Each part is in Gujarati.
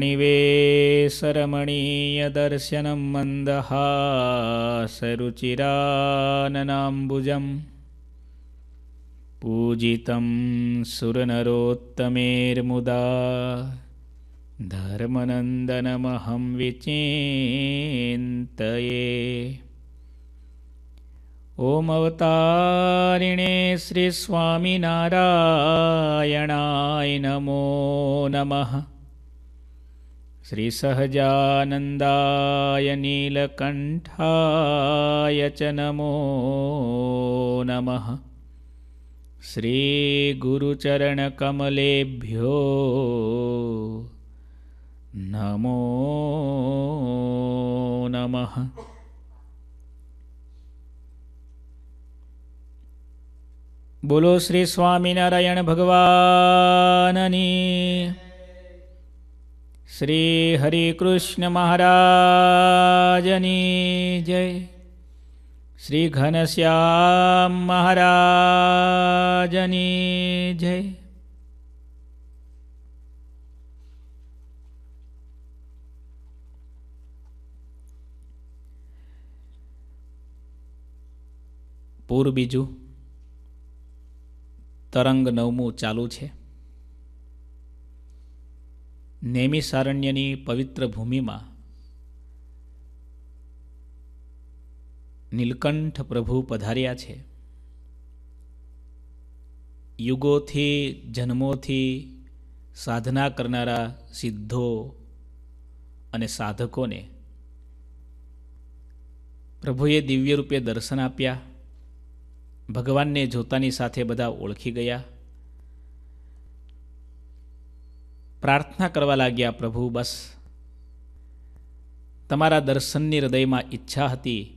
निवेशरमणीयदर्शनं मन्दहासरुचिराननाम्बुजं पूजितं सुरनरोत्तमेर्मुदा धर्मनन्दनमहं विचिन्तये। ॐ अवतारिणे श्रीस्वामिनारायणाय नमो नमः श्रीसहजानन्दाय नीलकण्ठाय च नमो नमः श्रीगुरुचरणकमलेभ्यो नमो नमः બોલો શ્રી સ્વામિનારાયણ ભગવાનની શ્રી હરિકૃષ્ણ મહારાજની જય શ્રી ઘનશ્યામ મહારાજની જય પૂર બીજું તરંગ નવમું ચાલુ છે નેમિસારણ્યની પવિત્ર ભૂમિમાં નીલકંઠ પ્રભુ પધાર્યા છે. યુગોથી જન્મોથી સાધના કરનારા સિદ્ધો અને સાધકોને પ્રભુએ દિવ્ય રૂપે દર્શન આપ્યા. ભગવાનને જોતાની સાથે બધા ઓળખી ગયા. પ્રાર્થના કરવા લાગ્યા, પ્રભુ, બસ. તમારા દર્શનની હૃદયમાં ઈચ્છા હતી.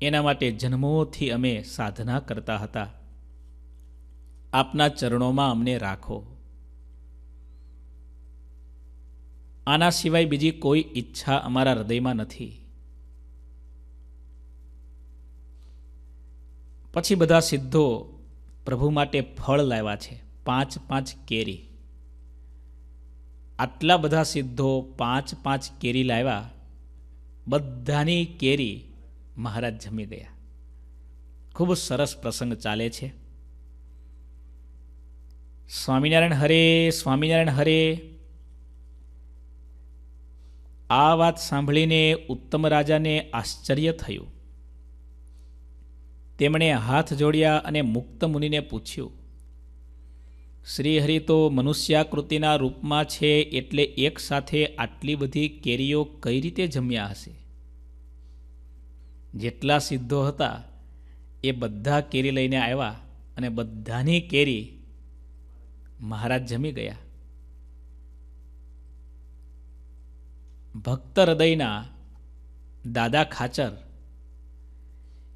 એના માટે જન્મોથી અમે સાધના કરતા હતા. આપના ચરણોમાં અમને રાખો. આના સિવાય બીજી કોઈ ઈચ્છા અમારા હૃદયમાં નથી. પછી બધા સિદ્ધો પ્રભુ માટે ફળ લાવ્યા છે. પાંચ પાંચ કેરી. આટલા બધા સિદ્ધો પાંચ પાંચ કેરી લાવ્યા. બધાની કેરી મહારાજ જમી ગયા ખૂબ સરસ પ્રસંગ ચાલે છે. સ્વામિનારાયણ હરે સ્વામિનારાયણ હરે. આ વાત સાંભળીને ઉત્તમ રાજાને આશ્ચર્ય થયું. તેમણે હાથ જોડ્યા અને મુક્ત મુનિને પૂછ્યું શ્રીહરિ તો મનુષ્યાકૃતિના રૂપમાં છે એટલે એક સાથે આટલી બધી કેરીઓ કઈ રીતે જમ્યા હશે? જેટલા સિદ્ધો હતા, એ બધા કેરી લઈને આવ્યા અને બધાની કેરી મહારાજ જમી ગયા. ભક્ત હૃદયના દાદા ખાચર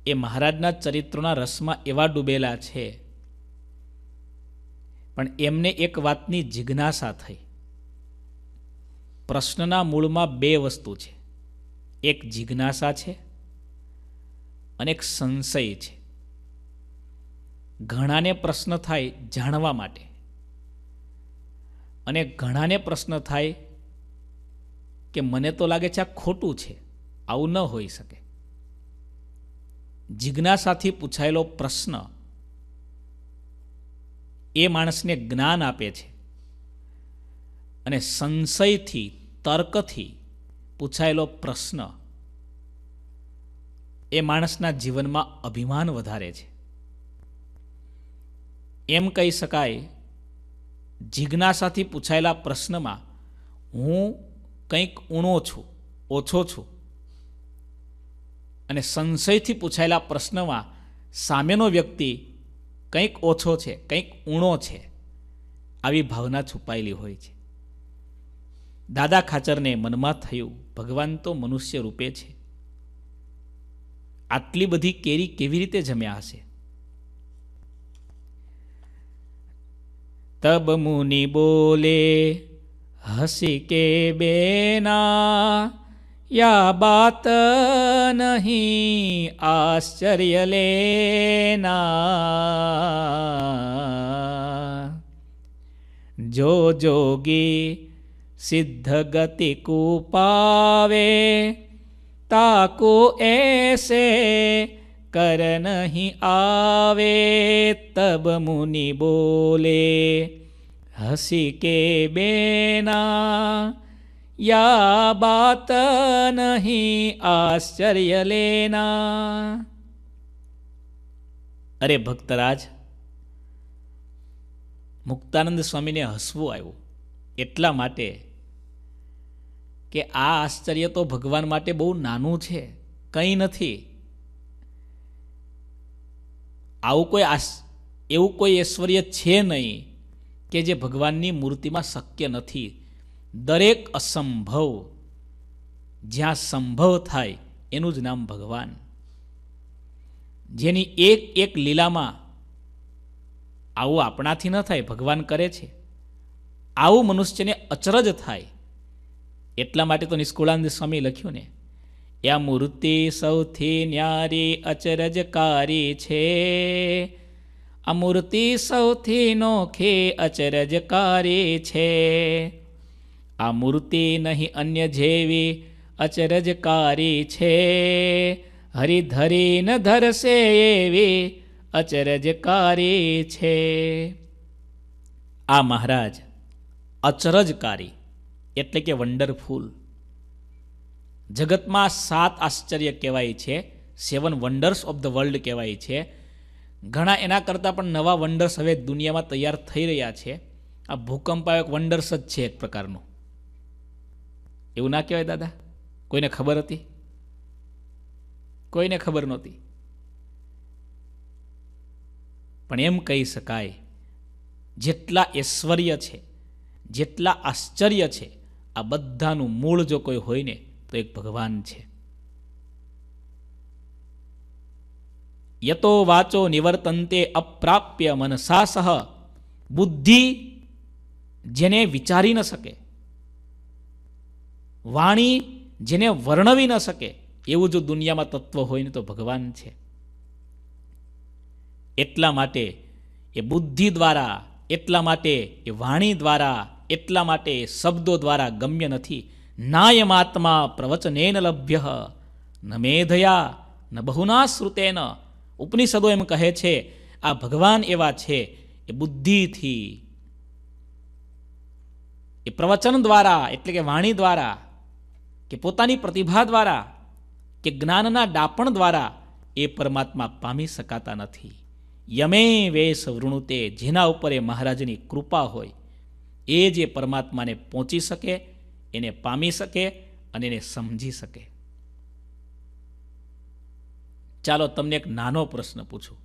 એ મહારાજના ચરિત્રોના રસમાં એવા ડૂબેલા છે પણ એમને એક વાતની જિજ્ઞાસા થઈ. પ્રશ્નના મૂળમાં બે વસ્તુ છે. એક જિજ્ઞાસા છે અને એક સંશય છે. ઘણાને પ્રશ્ન થાય જાણવા માટે. અને ઘણાને પ્રશ્ન થાય કે મને તો લાગે છે આ ખોટું છે, આવું ન હોઈ શકે. જિજ્ઞાસાથી પૂછાયેલો પ્રશ્ન એ માણસને જ્ઞાન આપે છે. અને સંશયથી, તર્કથી પૂછાયેલો પ્રશ્ન એ માણસના જીવનમાં અભિમાન વધારે છે. એમ કહી શકાય, જિજ્ઞાસાથી પૂછાયેલા પ્રશ્નમાં હું કંઈક ઊણો છું, ઓછો છું. અને સંશયથી પૂછાયેલા પ્રશ્નમાં સામેનો વ્યક્તિ કંઈક ઓછો છે, કંઈક ઊણો છે, આવી ભાવના છુપાયેલી હોય છે. દાદા ખાચરને મનમાં થયું, ભગવાન તો મનુષ્ય રૂપે છે. આટલી બધી કેરી કેવી રીતે જમ્યા હશે? તબ મુનિ બોલે, હસી કે બેના યા બાત નહીં આશ્ચર્ય લેના જો જોગી સિદ્ધ ગતિ કુપાવે તાકો એસે કર નહીં આવે તબ મુનિ બોલે હસી કે બેના યા બાત નહીં આશ્ચર્ય લેના અરે ભક્તરાજ મુક્તાનંદ સ્વામીને હસવું આવ્યું એટલા માટે કે આ આશ્ચર્ય તો ભગવાન માટે બહુ નાનું છે, કંઈ નથી. આવું કોઈ એવું કોઈ ઐશ્વર્ય છે નહીં કે જે ભગવાનની મૂર્તિમાં શક્ય નથી. દરેક અસંભવ, જ્યાં સંભવ થાય એનું જ નામ ભગવાન. જેની એક એક લીલામાં આવું આપણાથી ન થાય, ભગવાન કરે છે. આવું મનુષ્યને અચરજ થાય. એટલા માટે તો નિષ્કુળાનંદ સ્વામી લખ્યું ને આ મૂર્તિ સૌથી ન્યારી અચરજકારી છે. આ મૂર્તિ સૌથી નોખી અચરજકારી છે. આ મૂર્તિ નહીં અન્ય જેવી અચરજકારી છે. હરિધરી ન ધરશે એવી અચરજકારી છે. આ મહારાજ અચરજકારી એટલે કે વન્ડરફુલ જગતમાં સાત આશ્ચર્ય કહેવાય છે, seven wonders of the world કહેવાય છે. ઘણા એના કરતાં પણ નવા વન્ડર્સ હવે દુનિયામાં તૈયાર થઈ રહ્યા છે. આ ભૂકંપ એક વન્ડર્સ જ છે એક પ્રકારનું. એવું ના કહેવાય દાદા? કોઈને ખબર હતી? કોઈને ખબર નહોતી? પણ એમ કહી શકાય, જેટલા ઐશ્વર્ય છે, જેટલા આશ્ચર્ય છે, આ બધાનું મૂળ જો કોઈ હોય ને, તો એક ભગવાન છે. યતો વાચો નિવર્તંતે અપ્રાપ્ય મનસા સહ બુદ્ધિ જેને વિચારી ન શકે વાણી જેને વર્ણવી ન શકે, એવું જો દુનિયામાં તત્વ હોય ને તો ભગવાન છે. એટલા માટે એ બુદ્ધિ દ્વારા, એટલા માટે એ વાણી દ્વારા, એટલા માટે શબ્દો દ્વારા ગમ્ય નથી. નાયમાત્મા પ્રવચનેન લભ્ય, ન મેધયા, ન બહુના શ્રુતેન. ઉપનિષદો એમ કહે છે, આ ભગવાન એવા છે, એ બુદ્ધિથી. એ પ્રવચન દ્વારા, એટલે કે વાણી દ્વારા કે પોતાની પ્રતિભા દ્વારા કે જ્ઞાનના ડાપણ દ્વારા એ પરમાત્મા પામી શકાતા નથી. યમે વેશ વૃણુતે જેના ઉપર એ મહારાજની કૃપા હોય, એ જે પરમાત્માને પહોંચી શકે, એને પામી શકે અને એને સમજી શકે. ચાલો તમને એક નાનો પ્રશ્ન પૂછું.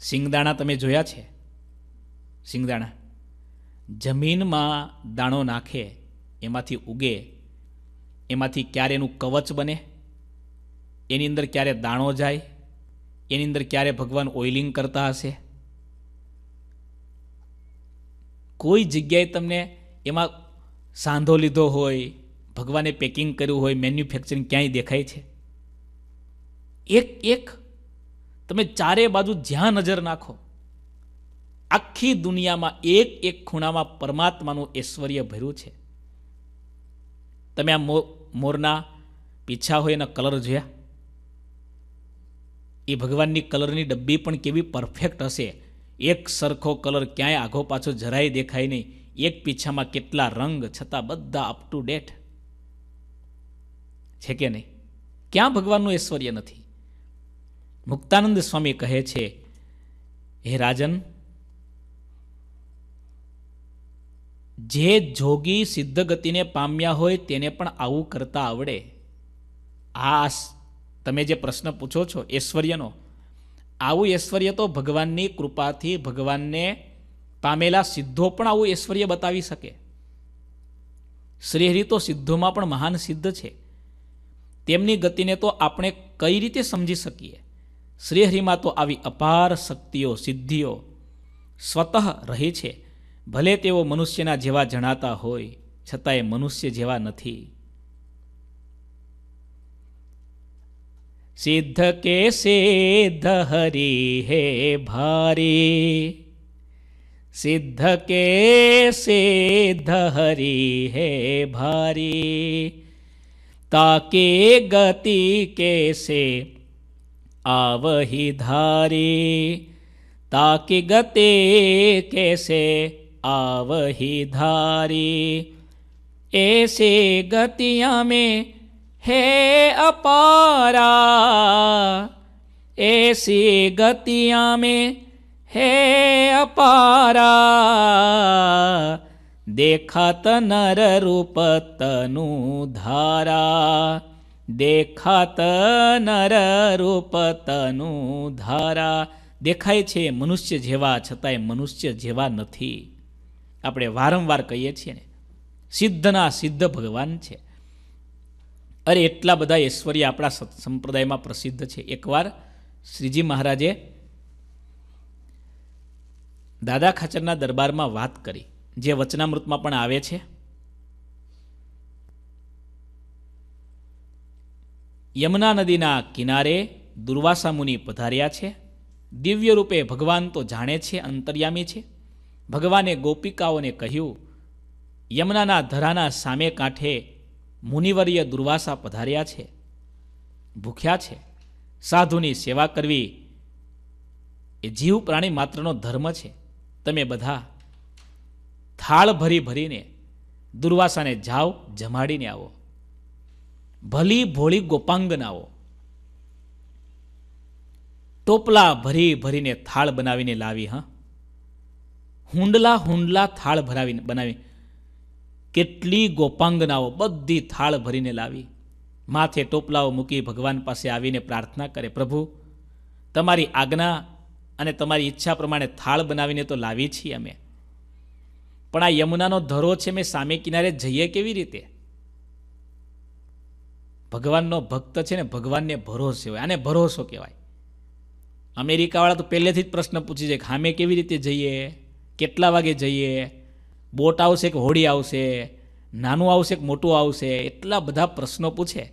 સિંગદાણા તમે જોયા છે? સિંગદાણા? જમીનમાં દાણો નાખે, એમાંથી ઉગે, એમાંથી ક્યારે એનું કવચ બને, એની અંદર ક્યારે દાણો જાય, એની અંદર ક્યારે ભગવાન ઓઇલિંગ કરતા હશે. કોઈ જગ્યાએ તમને એમાં સાંધો લીધો હોય, ભગવાને પેકિંગ કર્યું હોય, મેન્યુફેક્ચરિંગ ક્યાંય દેખાય છે? એક એક, તમે ચારે બાજુ જ્યાં નજર નાખો આખી દુનિયામાં એક એક ખૂણામાં પરમાત્માનું ઐશ્વર્ય ભર્યું છે. તમે આ મોરના પીછા હોય એના કલર જોયા? એ ભગવાનની કલરની ડબ્બી પણ કેવી પરફેક્ટ હશે. એક સરખો કલર ક્યાંય આઘો પાછો જરાય દેખાય નહીં. એક પીછામાં કેટલા રંગ, છતાં બધા અપ ટુ ડેટ છે કે નહીં? ક્યાં ભગવાનનું ઐશ્વર્ય નથી? મુક્તાનંદ સ્વામી કહે છે, હે રાજન જે જોગી સિદ્ધ ગતિને પામ્યા હોય તેને પણ આવું કરતા આવડે. આ તમે જે પ્રશ્ન પૂછો છો ઐશ્વર્યનો, આવું ઐશ્વર્ય તો ભગવાનની કૃપાથી ભગવાનને પામેલા સિદ્ધો પણ આવું ઐશ્વર્ય બતાવી શકે. શ્રીહરિ તો સિદ્ધોમાં પણ મહાન સિદ્ધ છે. તેમની ગતિને તો આપણે કઈ રીતે સમજી શકીએ? શ્રીહરિમાં તો આવી અપાર શક્તિઓ, સિદ્ધિઓ સ્વતઃ રહી છે. ભલે તેઓ મનુષ્યના જેવા જણાતા હોય, છતાંય મનુષ્ય જેવા નથી. સિદ્ધ કે સિદ્ધ હરી હે ભારી. સિદ્ધ કે સિદ્ધ હરી હે ભારી. તાકે ગતિ કેસે આવહી ધારી. તાકી ગતિ કેસે आवहि धारी ऐसे गतियाँ में है अपारा ऐसी गतियाँ में है अपारा देखात नर रूप तनु धारा દેખાત નર રૂપ તનુ ધારા દેખાય છે મનુષ્ય જેવા છતાંય મનુષ્ય જેવા નથી આપણે વારંવાર કહીએ છીએ ને, સિદ્ધના સિદ્ધ ભગવાન છે. અરે એટલા બધા ઐશ્વર્ય આપણા સંપ્રદાયમાં પ્રસિદ્ધ છે. એકવાર શ્રીજી મહારાજે દાદા ખાચરના દરબારમાં વાત કરી, જે વચનામૃતમાં પણ આવે છે. યમુના નદીના કિનારે દુર્વાસા મુનિ પધાર્યા છે. દિવ્ય રૂપે ભગવાન તો જાણે છે, અંતર્યામી છે. ભગવાને ગોપિકાઓને કહ્યું, યમુનાના ધરાના સામે કાંઠે મુનિવર્ય દુર્વાસા પધાર્યા છે. ભૂખ્યા છે. સાધુની સેવા કરવી એ જીવ પ્રાણી માત્રનો ધર્મ છે. તમે બધા થાળ ભરી ભરીને દુર્વાસાને જાઓ, જમાડીને આવો. ભલી ભોળી ગોપાંગનાઓ ટોપલા ભરી ભરીને થાળ બનાવીને લાવી, હા? હુંડલા હુંડલા થાળ ભરાવીને બનાવી. કેટલી ગોપાંગનાઓ બધી થાળ ભરીને લાવી. માથે ટોપલાઓ મૂકી ભગવાન પાસે આવીને પ્રાર્થના કરે, પ્રભુ, તમારી આજ્ઞા અને તમારી ઈચ્છા પ્રમાણે થાળ બનાવીને તો લાવી છીએ અમે. પણ આ યમુનાનો ધરો છે મેં સામે કિનારે જઈએ કેવી રીતે? ભગવાનનો ભક્ત છે ને ભગવાનને ભરોસે હોય, આને ભરોસો કહેવાય. અમેરિકાવાળા તો પહેલેથી જ પ્રશ્ન પૂછી જાય કે સામે કેવી રીતે જઈએ? કેટલા વાગે જઈએ? બોટ આવશે કે હોડી આવશે? નાનું આવશે કે મોટું આવશે? એટલા બધા પ્રશ્નો પૂછે.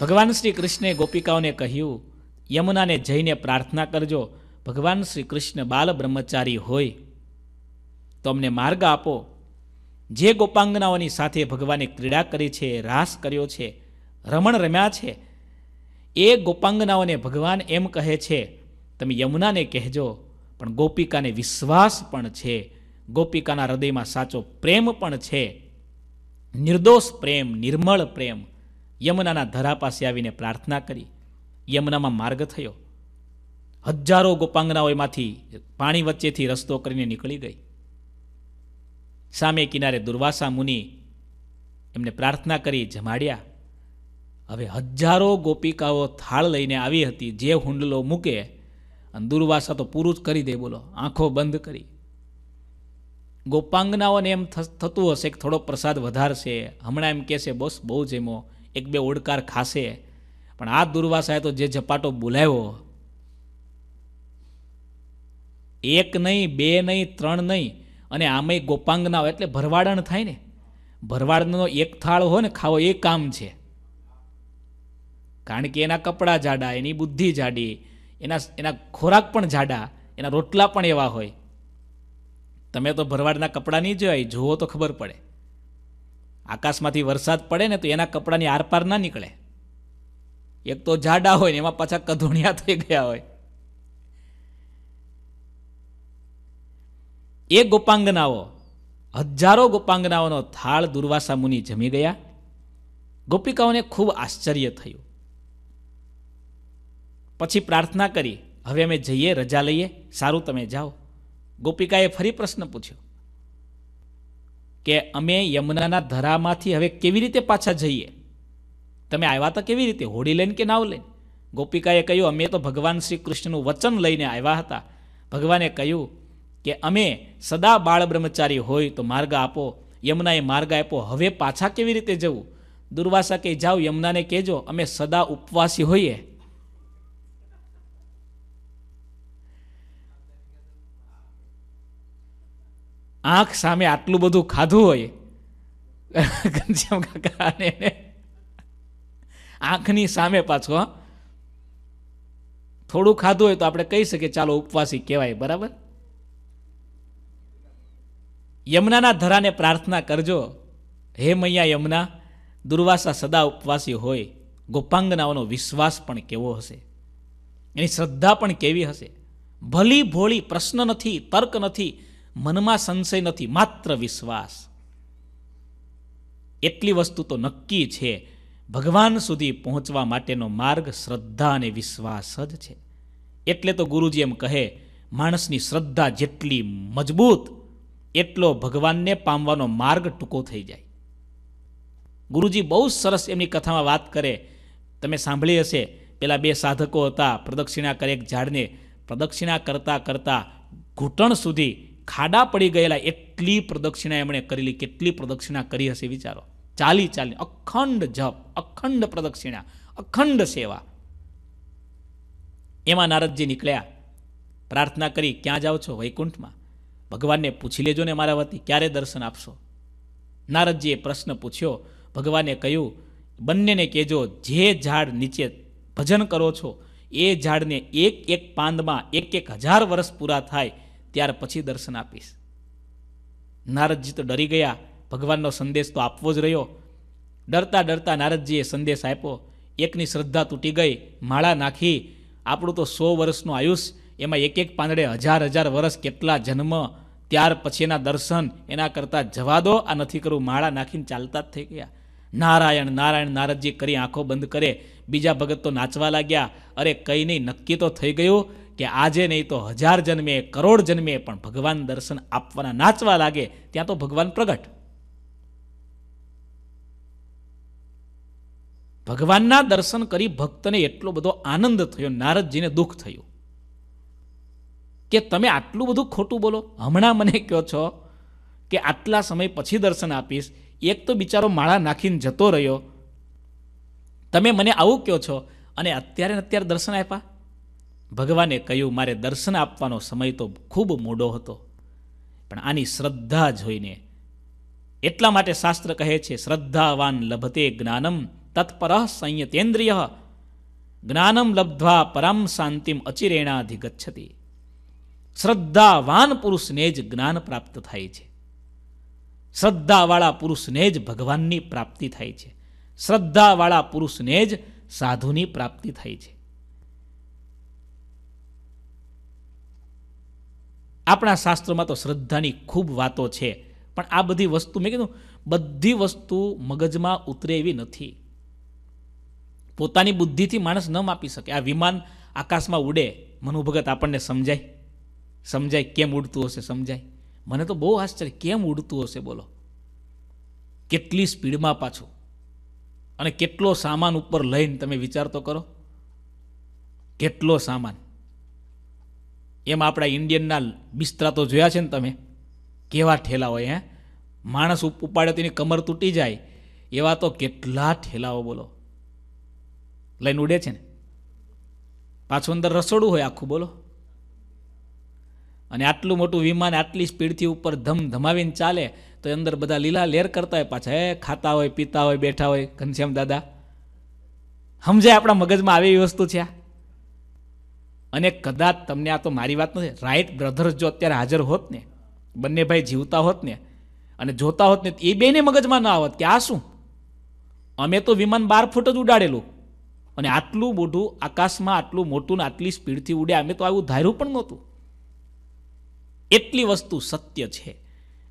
ભગવાન શ્રી કૃષ્ણે ગોપિકાઓને કહ્યું, યમુનાને જઈને પ્રાર્થના કરજો. ભગવાન શ્રી કૃષ્ણ બાલ બ્રહ્મચારી હોય. તો અમને માર્ગ આપો. જે ગોપાંગનાઓની સાથે ભગવાને ક્રીડા કરી છે, રાસ કર્યો છે, રમણ રમ્યા છે, એ ગોપાંગનાઓને ભગવાન એમ કહે છે, તમે યમુનાને કહેજો. પણ ગોપિકાને વિશ્વાસ પણ છે. ગોપિકાના હૃદયમાં સાચો પ્રેમ પણ છે. નિર્દોષ પ્રેમ, નિર્મળ પ્રેમ. યમુનાના ધરા પાસે આવીને પ્રાર્થના કરી. યમુનામાં માર્ગ થયો. હજારો ગોપાંગનાઓ એમાંથી પાણી વચ્ચેથી રસ્તો કરીને નીકળી ગઈ. સામે કિનારે દુર્વાસા મુનિ એમને પ્રાર્થના કરી જમાડ્યા. હવે હજારો ગોપિકાઓ થાળ લઈને આવી હતી. જે હુંડલો મૂકે અને દુર્વાસા તો પૂરું જ કરી દે, બોલો. આંખો બંધ કરી. ગોપાંગનાઓને એમ થતું હશે કે થોડો પ્રસાદ વધારશે. હમણાં એમ કહેશે, બસ, બહુ જમ્યો એક બે ઓડકાર ખાશે. પણ આ દુર્વાસાએ તો જે ઝપાટો બોલાવ્યો, એક નહીં, બે નહીં, ત્રણ નહીં, અને આમેય ગોપાંગનાઓ એટલે ભરવાડણ થાય ને. ભરવાડનો એક થાળ હોય ને, ખાવો એ કામ છે. કારણ કે એના કપડાં જાડા, એની બુદ્ધિ જાડી. એના એના ખોરાક પણ જાડા, એના રોટલા પણ એવા હોય. તમે તો ભરવાડના કપડાં નહીં જોયા જુઓ તો ખબર પડે. આકાશમાંથી વરસાદ પડે ને તો એના કપડાની આરપાર ના નીકળે. એક તો જાડા હોય ને એમાં પાછા કધોણિયા થઈ ગયા હોય. એ ગોપાંગનાઓ, હજારો ગોપાંગનાઓનો થાળ દુર્વાસા મુનિ જમી ગયા. ગોપિકાઓને ખૂબ આશ્ચર્ય થયું. પછી પ્રાર્થના કરી, હવે અમે જઈએ, રજા લઈએ, સારું તમે જાઓ. ગોપિકાએ ફરી પ્રશ્ન પૂછ્યો કે, અમે યમુનાના ધરામાંથી હવે કેવી રીતે પાછા જઈએ? તમે આવ્યા તો કેવી રીતે? હોડી લઈને કે નાવ લઈને? ગોપિકાએ કહ્યું, અમે તો ભગવાન શ્રી કૃષ્ણનું વચન લઈને આવ્યા હતા. ભગવાને કહ્યું કે, અમે સદા બાળ બ્રહ્મચારી હોય તો માર્ગ આપો, યમુનાએ માર્ગ આપ્યો, હવે પાછા કેવી રીતે જવું? દુર્વાસા કે, જાઓ, યમુનાને કહેજો, અમે સદા ઉપવાસી હોઈએ આંખ સામે આટલું બધું ખાધું હોય, ઘનશ્યામ કાકા અને આંખની સામે પાછો થોડું ખાધું હોય તો આપણે કહી શકીએ, ચાલો ઉપવાસી કહેવાય, બરાબર? યમુનાના ધરાને પ્રાર્થના કરજો, હે મૈયા યમુના, દુર્વાસા સદા ઉપવાસી હોય, ગોપાંગનાઓનો વિશ્વાસ પણ કેવો હશે? એની શ્રદ્ધા પણ કેવી હશે? ભલી ભોળી પ્રશ્ન નથી, તર્ક નથી મનમાં સંશય નથી, માત્ર વિશ્વાસ. એટલી વસ્તુ તો નક્કી છે, ભગવાન સુધી પહોંચવા માટેનો માર્ગ શ્રદ્ધા અને વિશ્વાસ જ છે. એટલે તો ગુરુજી એમ કહે, માણસની શ્રદ્ધા જેટલી મજબૂત, એટલો ભગવાનને પામવાનો માર્ગ ટૂંકો થઈ જાય. ગુરુજી બહુ સરસ એમની કથામાં વાત કરે. તમે સાંભળી હશે, પેલા બે સાધકો હતા, પ્રદક્ષિણા કરે એક ઝાડને, પ્રદક્ષિણા કરતાં કરતાં ઘૂંટણ સુધી ખાડા પડી ગયેલા એટલી પ્રદક્ષિણા એમણે કરેલી, કેટલી પ્રદક્ષિણા કરી હશે વિચારો. ચાલી ચાલી, અખંડ જપ, અખંડ પ્રદક્ષિણા, અખંડ સેવા. એમાં નારદજી નીકળ્યા, પ્રાર્થના કરી, ક્યાં જાઓ છો વૈકુંઠમાં? ભગવાનને પૂછી લેજો ને મારા વતી, ક્યારે દર્શન આપશો? નારદજીએ પ્રશ્ન પૂછ્યો, ભગવાને કહ્યું, બંનેને કહેજો, જે ઝાડ નીચે ભજન કરો છો, એ ઝાડને એક એક પાંદમાં એક એક હજાર વર્ષ પૂરા થાય ત્યાર પછી દર્શન આપીશ. નારદજી તો ડરી ગયા. ભગવાનનો સંદેશ તો આપવો જ રહ્યો. ડરતા ડરતા નારદજીએ સંદેશ આપ્યો. એકની શ્રદ્ધા તૂટી ગઈ. માળા નાખી. આપણું તો સો વર્ષનું આયુષ. એમાં એક એક પાંદડે હજાર હજાર વર્ષ કેટલા જન્મ. ત્યાર પછીના દર્શન એના કરતાં જવા દો. આ નથી કરવું માળા નાખીને ચાલતા જ થઈ ગયા. નારાયણ નારાયણ, નારદજી કરી આંખો બંધ કરે. બીજા ભગત તો નાચવા લાગ્યા. અરે કંઈ નહીં, નક્કી તો થઈ ગયું. કે આજે નહીં તો હજાર જન્મે, કરોડ જન્મે પણ ભગવાન દર્શન આપવાના નાચવા લાગે, ત્યાં તો ભગવાન પ્રગટ. ભગવાનના દર્શન કરી ભક્તને એટલો બધો આનંદ થયો, નારદજીને દુઃખ થયું. કે તમે આટલું બધું ખોટું બોલો? હમણાં મને કહો છો કે આટલા સમય પછી દર્શન આપીશ, એક તો બિચારો માળા નાખીને જતો રહ્યો. તમે મને આવું કહો છો? અને અત્યારે અત્યારે દર્શન આપ્યા? ભગવાને કહ્યું, મારે દર્શન આપવાનો સમય તો ખૂબ મોડો હતો, પણ આની શ્રદ્ધા જોઈને એટલા માટે શાસ્ત્ર કહે છે, શ્રદ્ધાવાન લભતે જ્ઞાનમ તત્પર સંયતેન્દ્રિય. જ્ઞાનમ લબ્ધ્વા પરામ શાંતિમ અચિરેણાધિગચ્છતિ. શ્રદ્ધાવાન પુરુષને જ જ્ઞાન પ્રાપ્ત થાય છે. શ્રદ્ધાવાળા પુરુષને જ ભગવાનની પ્રાપ્તિ થાય છે. શ્રદ્ધાવાળા પુરુષને જ સાધુની પ્રાપ્તિ થાય છે. આપણા શાસ્ત્રોમાં તો શ્રદ્ધાની ખૂબ વાતો છે. પણ આ બધી વસ્તુ મેં કીધું, બધી વસ્તુ મગજમાં ઉતરે એવી નથી. પોતાની બુદ્ધિથી માણસ ન માપી શકે. આ વિમાન આકાશમાં ઉડે, મનુભગત આપણને સમજાય. સમજાય કેમ ઉડતું હશે, સમજાય. મને તો બહુ આશ્ચર્ય, કેમ ઉડતું હશે બોલો. કેટલી સ્પીડમાં પાછું. અને કેટલો સામાન ઉપર લઈને તમે વિચાર તો કરો. કેટલો સામાન. એમ આપણા ઇન્ડિયનના બિસ્તરા તો જોયા છે ને તમે? કેવા ઠેલા હોય, હે? માણસ ઉપાડે તેની કમર તૂટી જાય, એવા તો કેટલા ઠેલાઓ બોલો. લઈને ઉડે છે ને? પાછું અંદર રસોડું હોય આખું, બોલો. અને આટલું મોટું વિમાન આટલી સ્પીડથી ઉપર ધમ ધમાવીને ચાલે, તો અંદર બધા લીલા લેર કરતા હોય પાછા એ ખાતા હોય, પીતા હોય, બેઠા હોય, ઘનશ્યામ દાદા. સમજાય આપણા મગજમાં આવી વસ્તુ છે આ? અને કદાચ તમને આ તો મારી વાત નથી. રાઈટ બ્રધર્સ જો અત્યારે હાજર હોત ને, બંને ભાઈ જીવતા હોત ને, અને જોતા હોત ને એ બેને મગજમાં ના આવત કે આ શું? અમે તો વિમાન બાર ફૂટ જ ઉડાડેલું. અને આટલું મોઢું આકાશમાં, આટલું મોટું ને આટલી સ્પીડથી ઉડે, અમે તો આવું ધાર્યું પણ નહોતું. એટલી વસ્તુ સત્ય છે.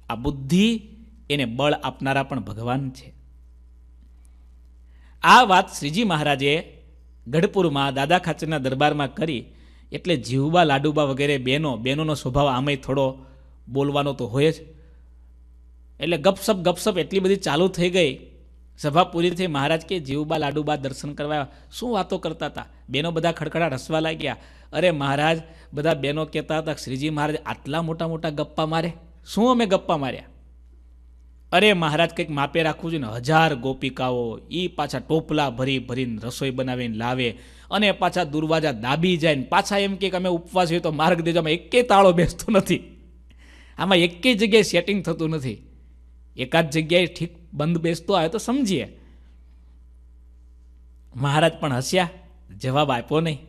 આ બુદ્ધિ એને બળ આપનારા પણ ભગવાન છે. આ વાત શ્રીજી મહારાજે ગઢપુરમાં દાદા ખાચરના દરબારમાં કરી એટલે જીવબા લાડુબા વગેરે બેનો, બેનોનો સ્વભાવ આમાંય થોડો બોલવાનો તો હોય જ. એટલે ગપસપ ગપસપ એટલી બધી ચાલુ થઈ ગઈ. સભા પૂરી થઈ. મહારાજ કે જીવબા લાડુબા દર્શન કરવા શું વાતો કરતા હતા? બેનો બધા ખડખડા રસવા લાગ્યા. અરે મહારાજ, બધા બેનો કહેતા હતા, શ્રીજી મહારાજ, આટલા મોટા મોટા ગપ્પા મારે? શું અમે ગપ્પા માર્યા? અરે મહારાજ, કંઈક માપે રાખવું જોઈએ ને. હજાર ગોપિકાઓ એ પાછા ટોપલા ભરી ભરીને રસોઈ બનાવીને લાવે. અને પાછા દુર્વાજા દાબી જાય ને પાછા એમ કે અમે ઉપવાસ હોય તો માર્ગ દેજો આમાં એકે તાળો બેસતો નથી. આમાં એકે જગ્યાએ સેટિંગ થતું નથી. એકાદ જગ્યાએ ઠીક બંધ બેસતો આવે તો સમજીએ. મહારાજ પણ હસ્યા, જવાબ આપ્યો નહીં.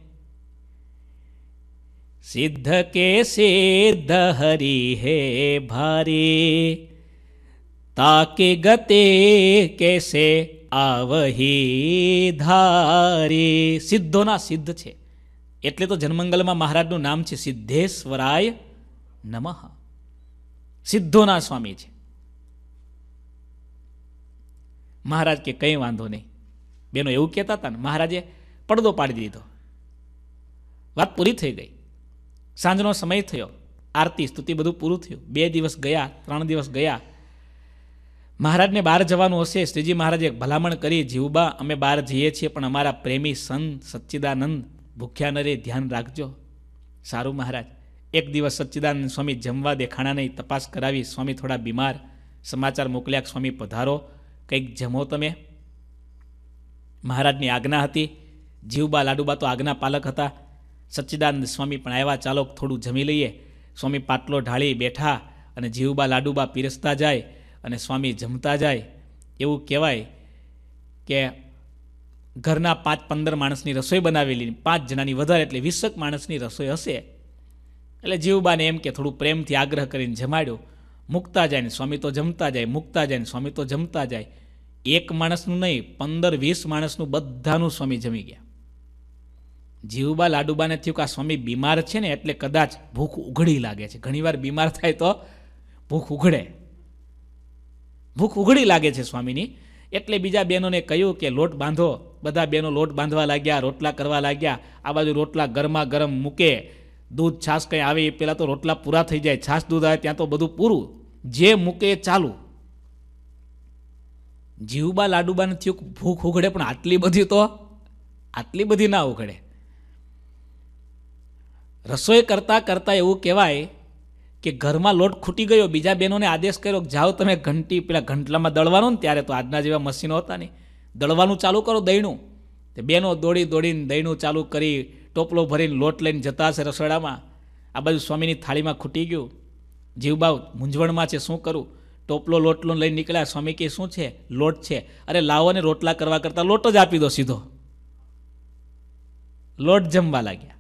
સિદ્ધ કે સિદ્ધ હરી હે ભારે, તાકે ગતે કેસે આવહી ધારી. સિદ્ધોના સિદ્ધ છે. એટલે તો જન્મંગલમાં મહારાજનું નામ છે સિદ્ધેશ્વરાય નમઃ. સિદ્ધોના સ્વામી છે. મહારાજ કે કંઈ વાંધો નહીં. બેનો એવું કહેતા હતા ને, મહારાજે પડદો પાડી દીધો. વાત પૂરી થઈ ગઈ. સાંજનો સમય થયો. આરતી, સ્તુતિ બધું પૂરું થયું. બે દિવસ ગયા, ત્રણ દિવસ ગયા. મહારાજને બહાર જવાનું હશે. શ્રીજી મહારાજે ભલામણ કરી જીવબા અમે બહાર જઈએ છીએ, પણ અમારા પ્રેમી સંત સચ્ચિદાનંદ ભૂખ્યા નરે ધ્યાન રાખજો. સારું મહારાજ. એક દિવસ સચ્ચિદાનંદ સ્વામી જમવા દેખાણા નહીં, તપાસ કરાવી, સ્વામી થોડા બીમાર. સમાચાર મોકલ્યા સ્વામી, પધારો. કંઈક જમો તમે. મહારાજની આજ્ઞા હતી. જીવબા લાડુબા તો આજ્ઞા પાલક હતા. સચ્ચિદાનંદ સ્વામી પણ આવ્યા, ચાલો, થોડું જમી લઈએ. સ્વામી પાટલો ઢાળી બેઠા અને જીવબા લાડુબા પીરસતા જાય. અને સ્વામી જમતા જાય એવું કહેવાય કે ઘરના પાંચ પંદર માણસની રસોઈ બનાવેલી, પાંચ જણાની વધારે એટલે વીસક માણસની રસોઈ હશે. એટલે જીવબાને એમ કે થોડું પ્રેમથી આગ્રહ કરીને જમાડ્યો. મૂકતા જાય ને સ્વામી તો જમતા જાય, મૂકતા જાય ને સ્વામી તો જમતા જાય. એક માણસનું નહીં, પંદર વીસ માણસનું બધાનું સ્વામી જમી ગયા. જીવબા લાડુબાને થયું કે આ સ્વામી બીમાર છે ને એટલે કદાચ ભૂખ ઉઘડી લાગે છે. ઘણીવાર બીમાર થાય તો ભૂખ ઉઘડે. ભૂખ ઉઘડી લાગે છે સ્વામીની. એટલે બીજા બહેનોને કહ્યું કે, લોટ બાંધો. બધા બહેનો લોટ બાંધવા લાગ્યા, રોટલા કરવા લાગ્યા. આ બાજુ રોટલા ગરમા ગરમ મૂકે. દૂધ, છાશ કંઈ આવે એ પહેલાં તો રોટલા પૂરા થઈ જાય. છાશ દૂધ આવે ત્યાં તો બધું પૂરું. જે મૂકે એ ચાલુ. જીવબા લાડુબાને થયું ભૂખ ઉઘડે પણ આટલી બધી તો, આટલી બધી ના ઉઘડે. રસોઈ કરતાં કરતાં એવું કહેવાય કે ઘરમાં લોટ ખૂટી ગયો, બીજા બહેનોને આદેશ કર્યો કે જાઓ તમે ઘંટી, પેલા ઘંટલામાં દળવાનું ને ત્યારે તો આજના જેવા મશીનો હતા નહીં. દળવાનું ચાલુ કરો દહીણું તે બહેનો દોડી દોડીને દહીણું ચાલુ કરી ટોપલો ભરીને લોટ લઈને જતા હશે રસોડામાં. આ બાજુ સ્વામીની થાળીમાં ખૂટી ગયું. જીવબાવ મૂંઝવણમાં છે, શું કરું? ટોપલો લોટલો લઈને નીકળ્યા. સ્વામી કે શું છે? લોટ છે. અરે, લાવો ને રોટલા કરવા કરતાં લોટ જ આપી દો સીધો. લોટ જમવા લાગ્યા.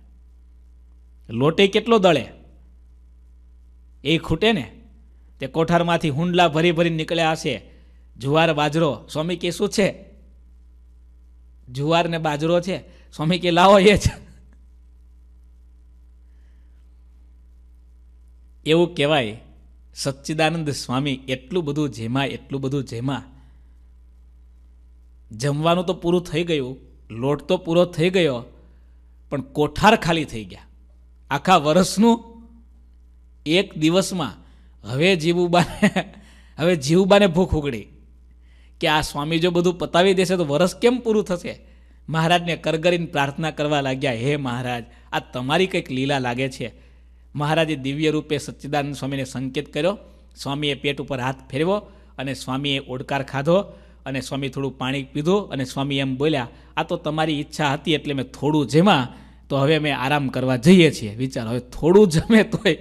લોટે કેટલો દળે? એ ખૂટે ને? તે કોઠારમાંથી હુંડલા ભરી ભરી નીકળ્યા હશે. જુવાર બાજરો, સ્વામી કે, શું છે? જુવાર ને બાજરો છે? સ્વામી કે, લાવો એ જ. એવું કહેવાય, સચ્ચિદાનંદ સ્વામી એટલું બધું જેમાં, એટલું બધું જેમાં. જમવાનું તો પૂરું થઈ ગયું, લોટ તો પૂરો થઈ ગયો, પણ કોઠાર ખાલી થઈ ગયા. આખા વર્ષનું એક દિવસમાં હવે જીવુબાને હવે જીવુબાને ભૂખ ઉગડી કે આ સ્વામી જો બધું પતાવી દેશે તો વરસ કેમ પૂરું થશે? મહારાજને કરગરીને પ્રાર્થના કરવા લાગ્યા, હે મહારાજ, આ તમારી કંઈક લીલા લાગે છે. મહારાજે દિવ્ય રૂપે સચ્ચિદાનંદ સ્વામીને સંકેત કર્યો. સ્વામીએ પેટ ઉપર હાથ ફેરવ્યો અને સ્વામીએ ઓડકાર ખાધો અને સ્વામી થોડું પાણી પીધું અને સ્વામી એમ બોલ્યા, આ તો તમારી ઈચ્છા હતી એટલે મેં થોડું જેમાં તો હવે અમે આરામ કરવા જઈએ છીએ. વિચાર, હવે થોડું જમે તોય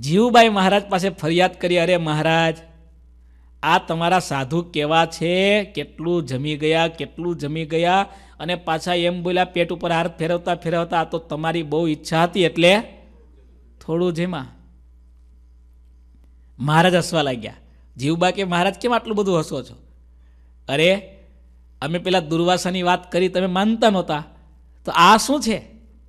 જીવબાઈ મહારાજ પાસે ફરિયાદ કરી, અરે મહારાજ, આ તમારા સાધુ કેવા છે? કેટલું જમી ગયા, કેટલું જમી ગયા? અને પાછા એમ બોલ્યા, પેટ ઉપર હાથ ફેરવતા ફેરવતા તો તમારી બહુ ઈચ્છા હતી એટલે થોડું જેમાં. મહારાજ હસવા લાગ્યા, જીવબા કે મહારાજ, કેમ આટલું બધું હસો છો? અરે, અમે પેલા દુર્વાસાની વાત કરી, તમે માનતા નહોતા. તો આ શું છે?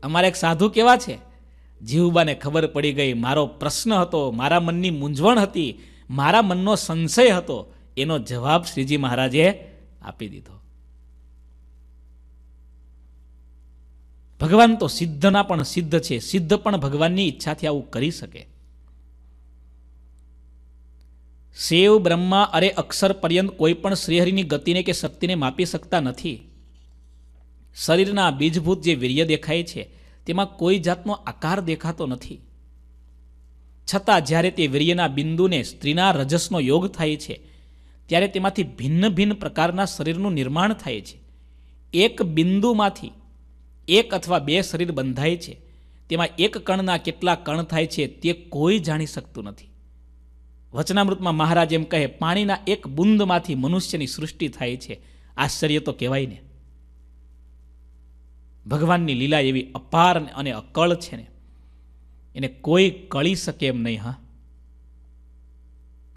અમારા એક સાધુ કેવા છે? જીવબાને ખબર પડી ગઈ, મારો પ્રશ્ન હતો, મારા મનની મૂંઝવણ હતી, મારા મનનો સંશય હતો. એનો જવાબ શ્રીજી મહારાજે આપી દીધો. ભગવાન તો સિદ્ધના પણ સિદ્ધ છે, સિદ્ધ પણ ભગવાનની ઈચ્છાથી આવું કરી શકે. શિવ બ્રહ્મા અરે અક્ષર પર્યંત કોઈ પણ શ્રીહરિની ગતિને કે શક્તિને માપી શકતા નથી. શરીરના બીજભૂત જે વીર્ય દેખાય છે તેમાં કોઈ જાતનો આકાર દેખાતો નથી. છતાં જ્યારે તે વીર્યના બિંદુને સ્ત્રીના રજસનો યોગ થાય છે, ત્યારે તેમાંથી ભિન્ન ભિન્ન પ્રકારના શરીરનું નિર્માણ થાય છે. એક બિંદુમાંથી એક અથવા બે શરીર બંધાય છે. તેમાં એક કણના કેટલા કણ થાય છે તે કોઈ જાણી શકતું નથી. વચનામૃતમાં મહારાજ એમ કહે, પાણીના એક બુંદમાંથી મનુષ્યની સૃષ્ટિ થાય છે. આશ્ચર્ય તો કહેવાય ને. ભગવાનની લીલા એવી અપાર અને અકળ છે ને, એને કોઈ કળી શકે એમ નહીં, હા?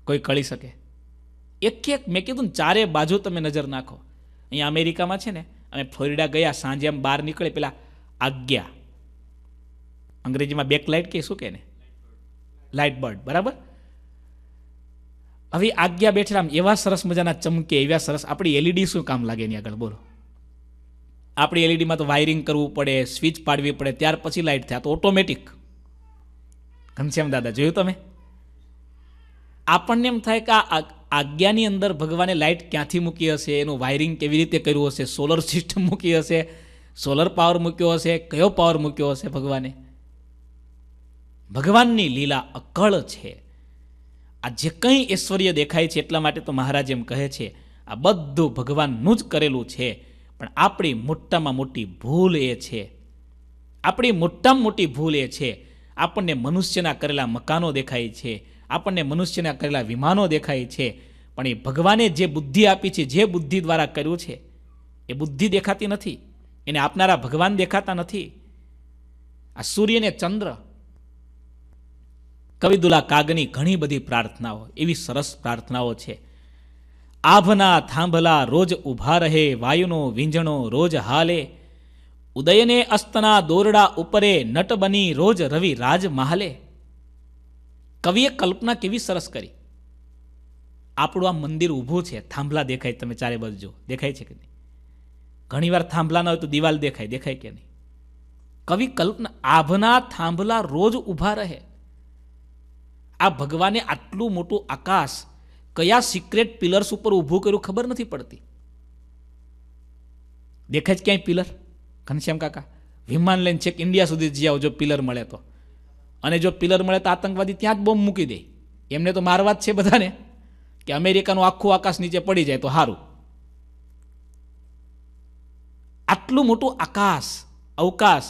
કોઈ કળી શકે? એક એક મેં કીધું ને, ચારે બાજુ તમે નજર નાખો. અહીંયા અમેરિકામાં છે ને, અમે ફ્લોરિડા ગયા, સાંજે આમ બહાર નીકળે, પેલા આજ્ઞા. અંગ્રેજીમાં બેક લાઇટ કે શું કે ને લાઇટ બર્ડ બરાબર? હવે આજ્ઞા બેઠેલા આમ એવા સરસ મજાના ચમકે, એવા સરસ, આપણી એલઈડી શું કામ લાગે એની આગળ, બોલો. આપણી એલઈડીમાં તો વાયરિંગ કરવું પડે સ્વિચ પાડવી પડે, ત્યાર પછી લાઇટ થાય. તો ઓટોમેટિક ઘનશ્યામ દાદા, જોયું તમે? આપણને એમ થાય કે આ આજ્ઞાની અંદર ભગવાને લાઇટ ક્યાંથી મૂકી હશે? એનું વાયરિંગ કેવી રીતે કર્યું હશે? સોલર સિસ્ટમ મૂકી હશે? સોલર પાવર મૂક્યો હશે? કયો પાવર મૂક્યો હશે ભગવાને? ભગવાનની લીલા અકળ છે. આ જે કંઈ ઐશ્વર્ય દેખાય છે એટલા માટે તો મહારાજ એમ કહે છે, આ બધું ભગવાનનું જ કરેલું છે. પણ આપણી મોટામાં મોટી ભૂલ એ છે. આપણી મોટામાં મોટી ભૂલ એ છે. આપણને મનુષ્યના કરેલા મકાનો દેખાય છે. આપણને મનુષ્યના કરેલા વિમાનો દેખાય છે. પણ એ ભગવાને જે બુદ્ધિ આપી છે, જે બુદ્ધિ દ્વારા કર્યું છે, એ બુદ્ધિ દેખાતી નથી. એને આપનારા ભગવાન દેખાતા નથી. આ સૂર્ય ને ચંદ્ર કવિદુલા કાગની ઘણી બધી પ્રાર્થનાઓ, એવી સરસ પ્રાર્થનાઓ છે. આભના થાંભલા રોજ ઊભા રહે, વાયુનો વીંજણો રોજ હાલે. ઉદયને અસ્તના દોરડા ઉપરે નટ બની રોજ રવિ રાજ મહાલે. કવિએ કલ્પના કેવી સરસ કરી. આપણું આ મંદિર ઊભું છે. થાંભલા દેખાય તમે ચારે બાજુ જો દેખાય છે કે નહીં? ઘણીવાર થાંભલા ના હોય તો દિવાલ દેખાય. દેખાય કે નહીં? કવિ કલ્પના, આભના થાંભલા રોજ ઊભા રહે. આ ભગવાને આટલું મોટું આકાશ કયા સિક્રેટ પિલર્સ ઉપર ઊભું કર્યું ખબર નથી પડતી. દેખાય જ ક્યાંય પિલર ઘનશ્યામ કાકા, વિમાન લઈને છેક ઇન્ડિયા સુધી જઈ આવો જો પિલર મળે તો. અને જો પિલર મળે તો આતંકવાદી ત્યાં જ બોમ્બ મૂકી દે. એમને તો મારવા જ છે બધાને. કે અમેરિકાનું આખું આકાશ નીચે પડી જાય તો સારું આટલું મોટું આકાશ, અવકાશ,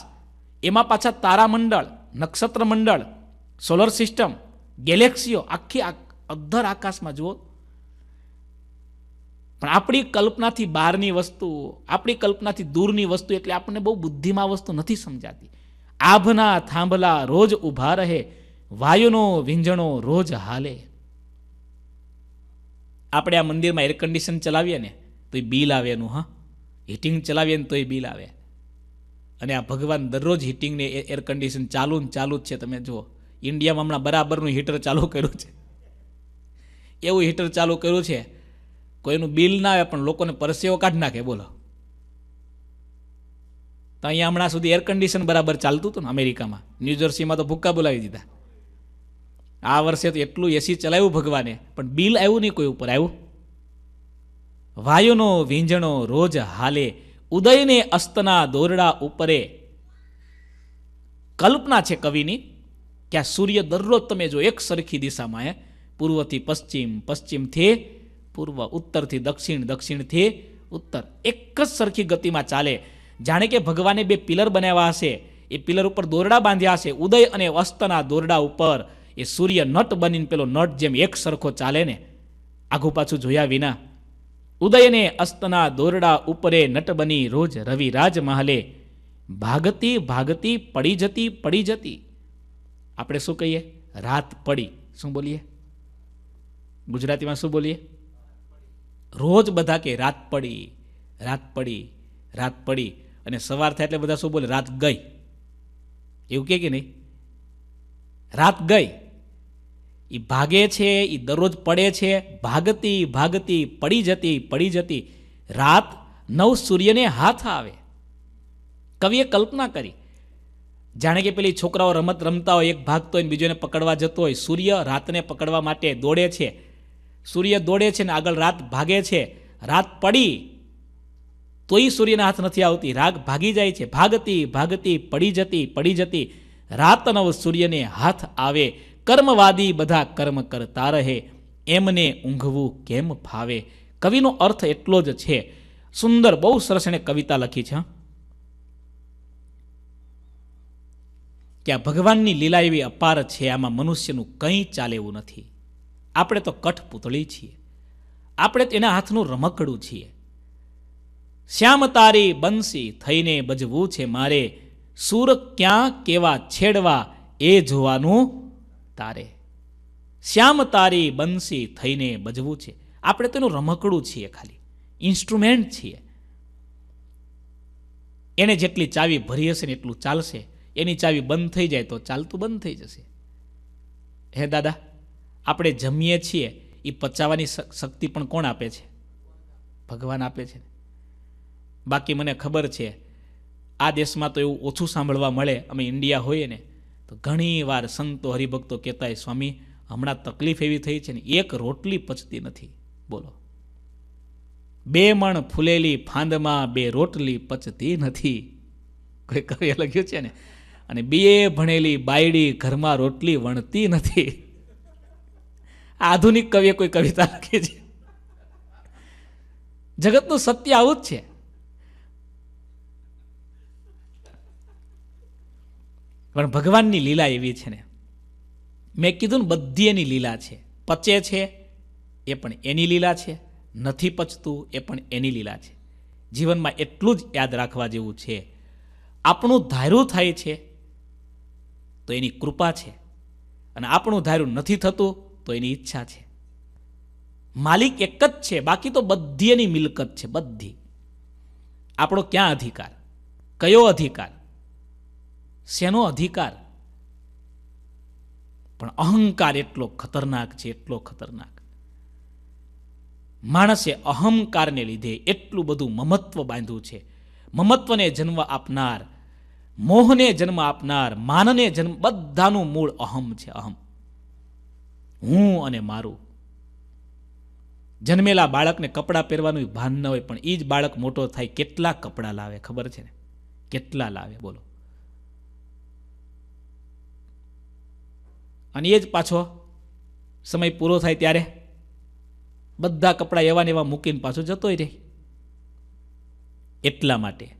એમાં પાછા તારામંડળ, નક્ષત્ર મંડળ સોલર સિસ્ટમ ગેલેક્સીઓ આખી અધર આકાશમાં જુઓ. પણ આપણી કલ્પનાથી બહારની વસ્તુ, આપણી કલ્પનાથી દૂરની વસ્તુ એટલે આપણને બહુ બુદ્ધિમાં વસ્તુ નથી સમજાતી. આભના થાંભલા રોજ ઊભા રહે, વાયુનો વીંજણો રોજ હાલે. આપણે આ મંદિરમાં એર કન્ડિશન ચલાવીએ ને, તો એ બિલ આવે એનું, હા. હીટિંગ ચલાવીએ ને, તો એ બિલ આવે. અને આ ભગવાન દરરોજ હીટિંગને એર કન્ડિશન ચાલુ ને ચાલુ જ છે, તમે જુઓ. ઇન્ડિયામાં હમણાં બરાબરનું હીટર ચાલુ કર્યું છે. એવું હીટર ચાલુ કર્યું છે, કોઈનું બિલ ના આવે પણ લોકોને પરસેવો કાઢી નાખે, બોલો. તો અહીંયા હમણાં સુધી એર કન્ડિશન બરાબર ચાલતું હતું ને અમેરિકામાં. ન્યૂજર્સીમાં તો ભૂક્કા બોલાવી દીધા. આ વર્ષે તો એટલું એસી ચલાવ્યું ભગવાને, પણ બિલ આવ્યું નહીં કોઈ ઉપર, આવ્યું. વાયુનો વીંજણો રોજ હાલે, ઉદયને અસ્તના દોરડા ઉપરે. કલ્પના છે કવિની કે આ સૂર્ય દરરોજ તમે જો એક સરખી દિશામાં પૂર્વથી પશ્ચિમ, પશ્ચિમથી પૂર્વ, ઉત્તરથી દક્ષિણ, દક્ષિણથી ઉત્તર. એક જ સરખી ગતિમાં ચાલે. જાણે કે ભગવાને બે પિલર બનાવ્યા હશે. એ પિલર ઉપર દોરડા બાંધ્યા હશે. ઉદય અને અસ્તના દોરડા ઉપર એ સૂર્ય નટ બનીને પેલો નટ જેમ એક સરખો ચાલે ને. આઘું પાછું જોયા વિના ઉદયને અસ્તના દોરડા ઉપરે નટ બની રોજ રવિ રાજ ભાગતી ભાગતી, પડી જતી પડી જતી. આપણે શું કહીએ? રાત પડી. શું બોલીએ? ગુજરાતીમાં શું બોલીએ? રોજ બધા કે રાત પડી રાત પડી રાત પડી. અને સવાર થાય એટલે બધા શું બોલે? રાત ગઈ. એવું કે નહીં? રાત ગઈ. એ ભાગે છે એ દરરોજ પડે છે. ભાગતી ભાગતી, પડી જતી પડી જતી. રાત નવ સૂર્યને હાથ આવે. કવિએ કલ્પના કરી. જાણે કે પેલી છોકરાઓ રમત રમતા હોય, એક ભાગતો હોય બીજોને પકડવા જતો હોય. સૂર્ય રાતને પકડવા માટે દોડે છે. સૂર્ય દોડે છે ને આગળ રાત ભાગે છે, રાત પડી, તોય સૂર્યના હાથ નથી આવતી. રાગ ભાગી જાય છે. ભાગતી ભાગતી, પડી જતી પડી જતી. રાત નવ સૂર્યને હાથ આવે. કર્મવાદી બધા કર્મ કરતા રહે. એમને ઊંઘવું કેમ ફાવે? કવિનો અર્થ એટલો જ છે. સુંદર, બહુ સરસ એણે કવિતા લખી છે કે આ ભગવાનની લીલા એવી અપાર છે, આમાં મનુષ્યનું કંઈ ચાલે એવું નથી. આપણે તો કઠપૂતળી છીએ. આપણે તેના હાથનું રમકડું છીએ. શ્યામ તારી બંસી થઈને બજવું છે મારે, સૂર ક્યાં કેવા છેડવા એ જોવાનું તારે. શ્યામ તારી બંસી થઈને બજવું છે. આપણે તેનું રમકડું છીએ ખાલી, ઇન્સ્ટ્રુમેન્ટ છીએ. એને જેટલી ચાવી ભરી હશે ને એટલું ચાલશે. એની ચાવી બંધ થઈ જાય તો ચાલતું બંધ થઈ જશે. હે દાદા આપણે જમીએ છીએ એ પચાવવાની શક્તિ પણ કોણ આપે છે? ભગવાન આપે છે. બાકી મને ખબર છે, આ દેશમાં તો એવું ઓછું સાંભળવા મળે, અમે ઇન્ડિયા હોઈએ ને, તો ઘણી વાર સંતો હરિભક્તો કહેતા સ્વામી, હમણાં તકલીફ એવી થઈ છે ને, એક રોટલી પચતી નથી. બોલો. બે મણ ફૂલેલી ફાંદમાં બે રોટલી પચતી નથી. કોઈ કવિએ લખ્યું છે ને? અને બે ભણેલી બાયડી ઘરમાં રોટલી વણતી નથી. આધુનિક કવિએ કોઈ કવિતા લખી છે. જગતનું સત્ય આવું જ છે. પણ ભગવાનની લીલા એવી છે ને. મેં કીધું ને બધી એની લીલા છે. પચે છે, એ પણ એની લીલા છે. નથી પચતું, એ પણ એની લીલા છે. જીવનમાં એટલું જ યાદ રાખવા જેવું છે. આપણું ધાર્યું થાય છે, તો એની કૃપા છે. અને આપણું ધાર્યું નથી થતું તો એની ઈચ્છા છે. માલિક એક જ છે, બાકી તો બધી એની મિલકત છે, બધી. આપણો ક્યાં અધિકાર? કયો અધિકાર? શેનો અધિકાર? પણ અહંકાર એટલો ખતરનાક છે, એટલો ખતરનાક. માણસે અહંકારને લીધે એટલું બધું મમત્વ બાંધ્યું છે. મમત્વને જન્મ આપનાર, મોહને જન્મ આપનાર, માનને જન્મ, બધાનું મૂળ અહમ છે, અહમ. હું અને મારું. જન્મેલા બાળકને કપડાં પહેરવાનું ભાન ન હોય, પણ એ જ બાળક મોટો થાય, કેટલા કપડાં લાવે, ખબર છે ને? કેટલા લાવે, બોલો. અને એ જ પાછો સમય પૂરો થાય ત્યારે બધા કપડાં એવા ને એવા મૂકીને પાછો જતોય રહે. એટલા માટે.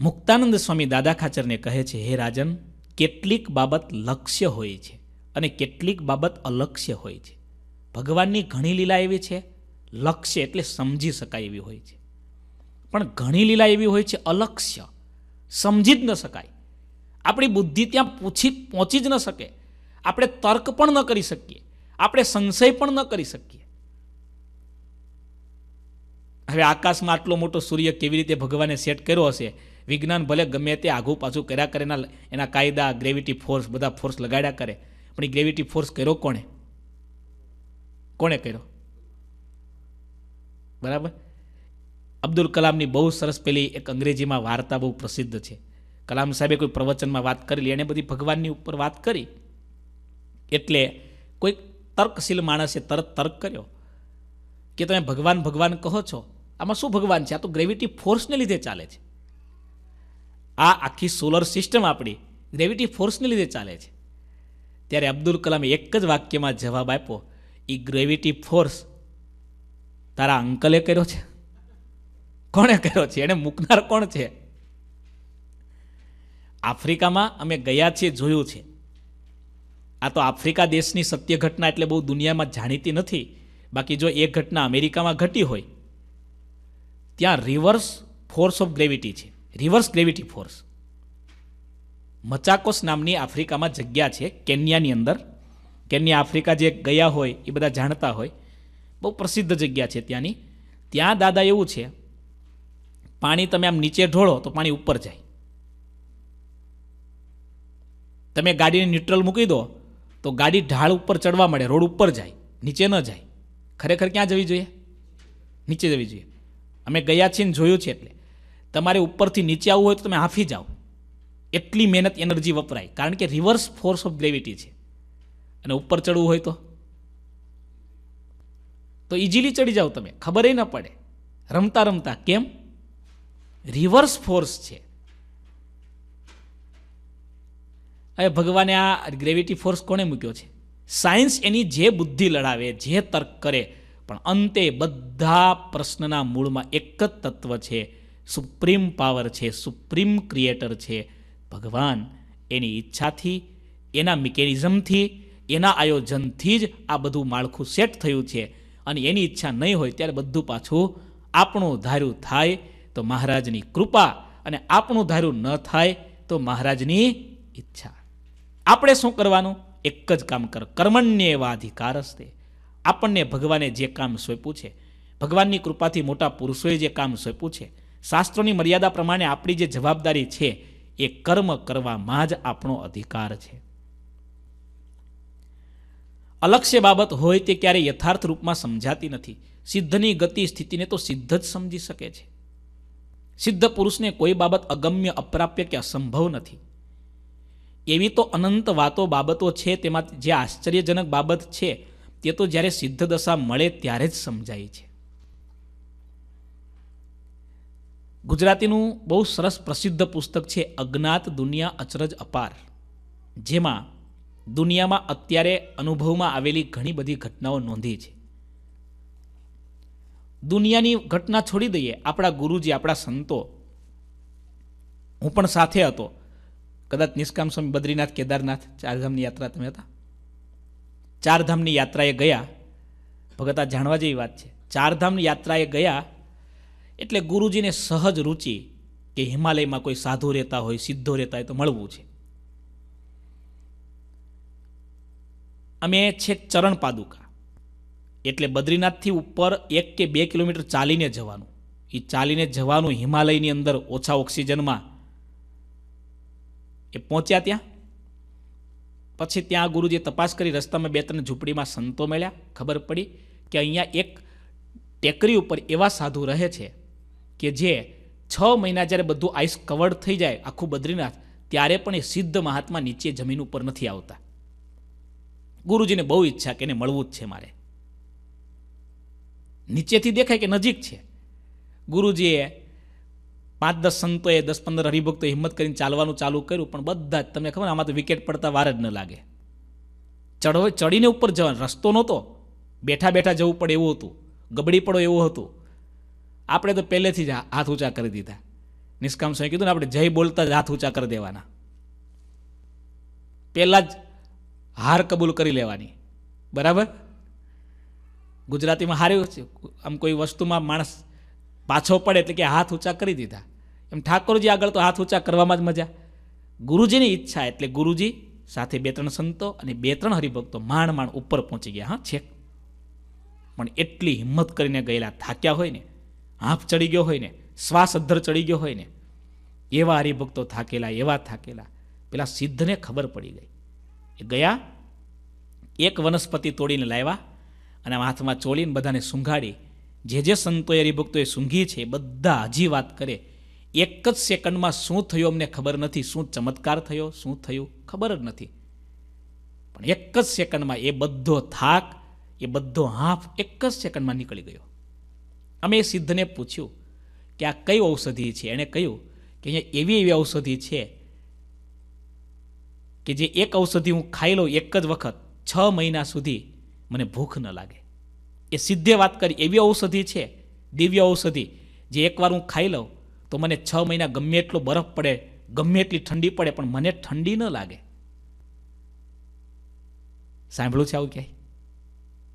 મુક્તાનંદ સ્વામી દાદા ખાચરને કહે છે, હે રાજન કેટલીક બાબત લક્ષ્ય હોય છે અને કેટલીક બાબત અલક્ષ્ય હોય છે. ભગવાનની ઘણી લીલા એવી છે, લક્ષ્ય એટલે સમજી શકાય એવી હોય છે. પણ ઘણી લીલા એવી હોય છે અલક્ષ્ય, સમજી જ ન શકાય. આપણી બુદ્ધિ ત્યાં પૂછી પહોંચી જ ન શકે. આપણે તર્ક પણ ન કરી શકીએ. આપણે સંશય પણ ન કરી શકીએ. હવે આકાશમાં આટલો મોટો સૂર્ય કેવી રીતે ભગવાને સેટ કર્યો હશે? વિજ્ઞાન ભલે ગમે તે આઘું પાછું કર્યા કરે એના કાયદા ગ્રેવિટી ફોર્સ બધા ફોર્સ લગાડ્યા કરે, પણ એ ગ્રેવિટી ફોર્સ કર્યો કોણે? કોણે કર્યો? બરાબર? અબ્દુલ કલામની બહુ સરસ પેલી એક અંગ્રેજીમાં વાર્તા બહુ પ્રસિદ્ધ છે. કલામ સાહેબે કોઈ પ્રવચનમાં વાત કરેલી એણે બધી ભગવાનની ઉપર વાત કરી. એટલે કોઈ તર્કશીલ માણસે તરત તર્ક કર્યો કે તમે ભગવાન ભગવાન કહો છો. આમાં શું ભગવાન છે? આ તો ગ્રેવિટી ફોર્સને લીધે ચાલે છે. આ આખી સોલર સિસ્ટમ આપણી ગ્રેવિટી ફોર્સને લીધે ચાલે છે. ત્યારે અબ્દુલ કલામે એક જ વાક્યમાં જવાબ આપ્યો એ ગ્રેવિટી ફોર્સ તારા અંકલે કર્યો છે. કોણે કર્યો છે? એને મૂકનાર કોણ છે? આફ્રિકામાં અમે ગયા છીએ, જોયું છે. આ તો આફ્રિકા દેશની સત્ય ઘટના એટલે બહુ દુનિયામાં જાણીતી નથી. બાકી જો એ ઘટના અમેરિકામાં ઘટી હોય, ત્યાં રિવર્સ ફોર્સ ઓફ ગ્રેવિટી છે. Reverse gravity force. મચાકોસ નામની આફ્રિકામાં જગ્યા છે, કેન્યાની અંદર. કેન્યા, આફ્રિકા જે ગયા હોય, એ બધા જાણતા હોય. બહુ પ્રસિદ્ધ જગ્યા છે ત્યાંની. ત્યાં દાદા એવું છે, પાણી તમે આમ નીચે ઢોળો તો પાણી ઉપર જાય. તમે ગાડીને ન્યુટ્રલ મૂકી દો તો ગાડી ઢાળ ઉપર ચડવા મળે, રોડ ઉપર જાય, નીચે ન જાય. ખરેખર ક્યાં જવી જોઈએ? નીચે જવી જોઈએ. અમે ગયા છીએ ને જોયું છે એટલે. તમારે ઉપરથી નીચે આવવું હોય તો તમે હાંફી જાઓ. એટલી મહેનત, એનર્જી વપરાય. કારણ કે રિવર્સ ફોર્સ ઓફ ગ્રેવિટી છે. અને ઉપર ચડવું હોય તો? તો ઇઝીલી ચડી જાઓ તમે. ખબર ન પડે. રમતા રમતા કેમ? રિવર્સ ફોર્સ છે. હવે ભગવાને આ ગ્રેવિટી ફોર્સ કોણે મૂક્યો છે? સાયન્સ એની જે બુદ્ધિ લડાવે, જે તર્ક કરે, પણ અંતે બધા પ્રશ્નના મૂળમાં એક જ તત્વ છે સુપ્રીમ પાવર છે, સુપ્રીમ ક્રિએટર છે. ભગવાન એની ઈચ્છાથી, એના મિકેનિઝમથી, એના આયોજનથી જ આ બધું માળખું સેટ થયું છે. અને એની ઈચ્છા નહીં હોય ત્યારે બધું પાછું આપણું ધાર્યું થાય તો મહારાજની કૃપા અને આપણું ધાર્યું ન થાય તો મહારાજની ઈચ્છા. આપણે શું કરવાનું? એક જ કામ કર. કર્મણ્ય એવા હસ્તે. આપણને ભગવાને જે કામ સોંપ્યું છે, ભગવાનની કૃપાથી મોટા પુરુષોએ જે કામ સોંપ્યું છે શાસ્ત્રોની મર્યાદા પ્રમાણે આપણી જે જવાબદારી છે, એ કર્મ કરવામાં જ આપણો અધિકાર છે. અલક્ષ્ય બાબત હોય તે ક્યારે યથાર્થ રૂપમાં સમજાતી નથી. સિદ્ધની ગતિ સ્થિતિને તો સિદ્ધ જ સમજી શકે છે. સિદ્ધ પુરુષને કોઈ બાબત અગમ્ય, અપ્રાપ્ય કે અસંભવ નથી. એવી તો અનંત વાતો બાબતો છે, તેમાં જે આશ્ચર્યજનક બાબત છે, તે તો જ્યારે સિદ્ધ દશા મળે ત્યારે જ સમજાય છે. ગુજરાતીનું બહુ સરસ પ્રસિદ્ધ પુસ્તક છે અજ્ઞાત દુનિયા અચરજ અપાર, જેમાં દુનિયામાં અત્યારે અનુભવમાં આવેલી ઘણી બધી ઘટનાઓ નોંધી છે. દુનિયાની ઘટના છોડી દઈએ, આપણા ગુરુજી, આપણા સંતો. હું પણ સાથે હતો. કદાચ નિષ્કામ સ્વામી બદ્રીનાથ, કેદારનાથ, ચારધામની યાત્રા તમે હતા? ચારધામની યાત્રાએ ગયા. ભગત આ જાણવા જેવી વાત છે. ચારધામની યાત્રાએ ગયા એટલે ગુરુજીને સહજ રુચિ કે હિમાલયમાં કોઈ સાધુ રહેતા હોય, સિદ્ધો રહેતા હોય તો મળવું છે. અમે છેક ચરણ પાદુકા. એટલે બદ્રીનાથથી ઉપર એક કે બે કિલોમીટર ચાલીને જવાનું. એ ચાલીને જવાનું હિમાલયની અંદર ઓછા ઓક્સિજનમાં. એ પહોંચ્યા ત્યાં. પછી ત્યાં ગુરુજીએ તપાસ કરી, રસ્તામાં બે ત્રણ ઝૂંપડીમાં સંતો મળ્યા. ખબર પડી કે અહીંયા એક ટેકરી ઉપર એવા સાધુ રહે છે કે જે છ મહિના જ્યારે બધું આઈસ કવર્ડ થઈ જાય આખું બદ્રીનાથ, ત્યારે પણ એ સિદ્ધ મહાત્મા નીચે જમીન ઉપર નથી આવતા. ગુરુજીને બહુ ઈચ્છા કે એને મળવું જ છે મારે. નીચેથી દેખાય કે નજીક છે. ગુરુજીએ પાંચ દસ સંતોએ દસ પંદર હરિભક્તો હિંમત કરીને ચાલવાનું ચાલુ કર્યું, પણ બધા જ તમને ખબર આમાં તો વિકેટ પડતા વાર જ ન લાગે. ચડો ચડીને ઉપર જવાનો, રસ્તો નહોતો. બેઠા બેઠા જવું પડે એવું હતું. ગબડી પડો એવું હતું. આપણે તો પહેલેથી જ હાથ ઊંચા કરી દીધા. નિષ્કામ સ્વામી કીધું ને આપણે જય બોલતા જ હાથ ઊંચા કરી દેવાના. પહેલાં જ હાર કબૂલ કરી લેવાની. બરાબર? ગુજરાતીમાં હાર્યું છે. આમ કોઈ વસ્તુમાં માણસ પાછો પડે એટલે કે હાથ ઊંચા કરી દીધા. એમ ઠાકોરજી આગળ તો હાથ ઊંચા કરવામાં જ મજા. ગુરુજીની ઈચ્છા એટલે ગુરુજી સાથે બે ત્રણ સંતો અને બે ત્રણ હરિભક્તો માંડ માણ ઉપર પહોંચી ગયા. હા, છેક. પણ એટલી હિંમત કરીને ગયેલા, થાક્યા હોય ને હાફ ચડી ગયો હોય ને, શ્વાસ અદ્ધર ચડી ગયો હોય ને, એવા હરિભક્તો થાકેલા, એવા થાકેલા. પેલા સિદ્ધને ખબર પડી ગઈ. એ ગયા, એક વનસ્પતિ તોડીને લાવ્યા અને હાથમાં ચોળીને બધાને સૂંઘાડી. જે જે સંતોએ હરિભક્તોએ સૂંઘી છે બધા હજી વાત કરે. એક જ સેકન્ડમાં શું થયું અમને ખબર નથી, શું ચમત્કાર થયો, શું થયું ખબર જ નથી. પણ એક જ સેકન્ડમાં એ બધો થાક, એ બધો હાંફ એક જ સેકન્ડમાં નીકળી ગયો. અમે એ સિદ્ધને પૂછ્યું કે આ કઈ ઔષધિ છે? એણે કહ્યું કે અહીંયા એવી એવી ઔષધિ છે કે જે એક ઔષધિ હું ખાઈ લઉં એક જ વખત છ મહિના સુધી મને ભૂખ ન લાગે. એ સિદ્ધે વાત કરી, એવી ઔષધિ છે, દિવ્ય ઔષધિ, જે એકવાર હું ખાઈ લઉં તો મને છ મહિના ગમે એટલો બરફ પડે, ગમે એટલી ઠંડી પડે, પણ મને ઠંડી ન લાગે. સાંભળ્યું છે આવું ક્યાંય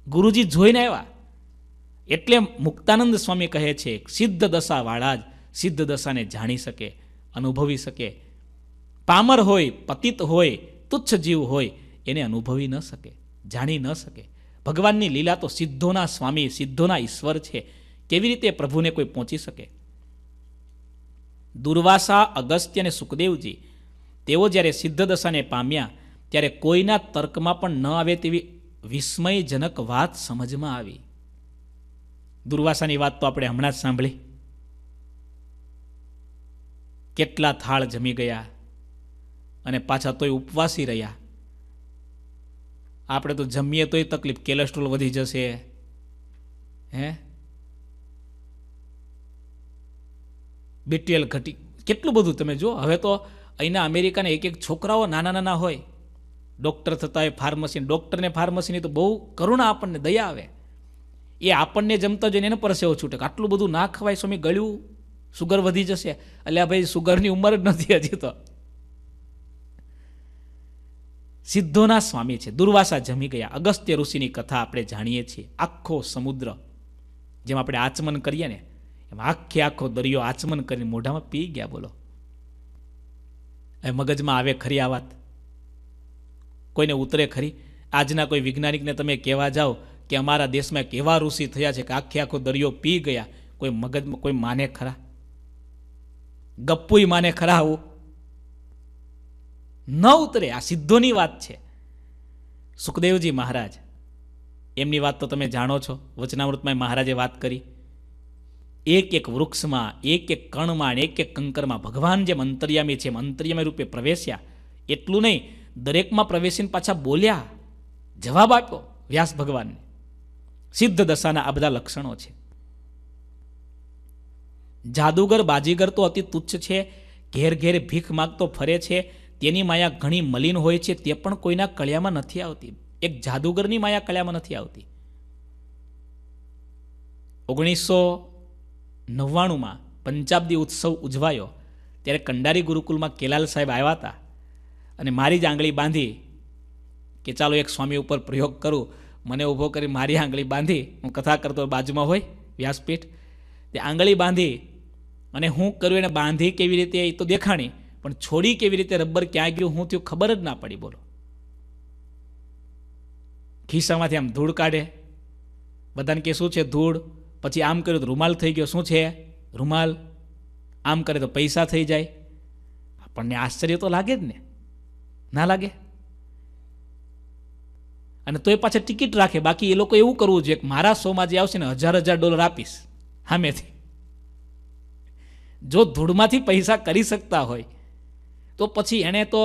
ગુરુજી જોઈને આવ્યા. એટલે મુક્તાનંદ સ્વામી કહે છે, સિદ્ધ દશાવાળા જ સિદ્ધ દશાને જાણી શકે, અનુભવી શકે. પામર હોય, પતિત હોય, તુચ્છ જીવ હોય, એને અનુભવી ન શકે, જાણી ન શકે. ભગવાનની લીલા તો સિદ્ધોના સ્વામી, સિદ્ધોના ઈશ્વર છે. કેવી રીતે પ્રભુને કોઈ પહોંચી શકે? દુર્વાસા, અગસ્ત્ય અને સુખદેવજી, તેઓ જ્યારે સિદ્ધ દશાને પામ્યા, ત્યારે કોઈના તર્કમાં પણ ન આવે તેવી વિસ્મયજનક વાત સમજમાં આવી. દુર્વાસાની વાત તો આપણે હમણાં જ સાંભળી. કેટલા થાળ જમી ગયા અને પાછા તોય ઉપવાસી રહ્યા. આપણે તો જમીએ તોય તકલીફ, કોલેસ્ટ્રોલ વધી જશે. હે? બીટીએલ ઘટી, કેટલું બધું તમે જો હવે તો અહીંના અમેરિકાના એક એક છોકરાઓ નાના નાના હોય. ડૉક્ટર થતા હોય, ફાર્મસી, ડૉક્ટરને ફાર્મસીની તો બહુ કરુણા આપણને દયા આવે. એ આપણને જમતા જોઈને એને પરસેવો છૂટે. આટલું બધું ના ખવાય સ્વામી, ગળ્યું સુગર વધી જશે. એટલે ભાઈ સુગરની ઉંમર જ નથી હજી તો. સિદ્ધોના સ્વામી છે, દુર્વાસા જમી ગયા. અગસ્ત્ય ઋષિની કથા આપણે જાણીએ છીએ. આખો સમુદ્ર, જેમ આપણે આચમન કરીએ ને, એમ આખે આખો દરિયો આચમન કરીને મોઢામાં પી ગયા, બોલો. એ મગજમાં આવે ખરી આ વાત? કોઈને ઉતરે ખરી? આજના કોઈ વૈજ્ઞાનિકને તમે કહેવા જાઓ કે અમારા દેશમાં કેવા ઋષિ થયા છે કે આખે આખો દરિયો પી ગયા. કોઈ મગજમાં કોઈ માને ખરા? ગપ્પુય માને ખરા આવું? ન ઉતરે. આ સિદ્ધોની વાત છે. સુખદેવજી મહારાજ, એમની વાત તો તમે જાણો છો. વચનામૃતમાં મહારાજે વાત કરી. એક એક વૃક્ષમાં, એક એક કણમાં, એક એક કંકરમાં ભગવાન જેમ અંતર્યામી છે, એમ રૂપે પ્રવેશ્યા. એટલું નહીં, દરેકમાં પ્રવેશીને પાછા બોલ્યા. જવાબ આપ્યો વ્યાસ ભગવાનને. સિદ્ધ દશાના આ બધા લક્ષણો છે. જાદુગર, બાજીગર તો અતિ તુચ્છ છે. ઘેર ઘેર ભીખ માગતો ફરે છે. તેની માયા ઘણી મલિન હોય છે. તે પણ કોઈના કળિયામાં નથી આવતી. એક જાદુગરની માયા કળિયામાં નથી આવતી. ઓગણીસો નવ્વાણુંમાં પંચાબ્દી ઉત્સવ ઉજવાયો. ત્યારે કંડારી ગુરુકુલમાં કેલાલ સાહેબ આવ્યા હતા. અને મારી જ આંગળી બાંધી કે ચાલો એક સ્વામી ઉપર પ્રયોગ કરું. મને ઊભો કરી મારી આંગળી બાંધી, હું કથા કરતો બાજુમાં હોય, વ્યાસપીઠ, તે આંગળી બાંધી અને હું કર્યું એને બાંધી કેવી રીતે એ તો દેખાણી, પણ છોડી કેવી રીતે રબર ક્યાં ગયું હું થયું ખબર જ ના પડી, બોલો. ખિસ્સામાંથી આમ ધૂળ કાઢે. બધાને કે શું છે ધૂળ? પછી આમ કર્યું તો રૂમાલ થઈ ગયો. શું છે? રૂમાલ. આમ કરે તો પૈસા થઈ જાય. આપણને આશ્ચર્ય તો લાગે જ ને. ના લાગે? અને તો એ પાછા ટિકિટ રાખે. બાકી એ લોકો એવું કરવું જોઈએ કે મારા શોમાં જે આવશે ને હજાર હજાર ડોલર આપીશ. સામેથી. જો ધૂળમાંથી પૈસા કરી શકતા હોય, તો પછી એણે તો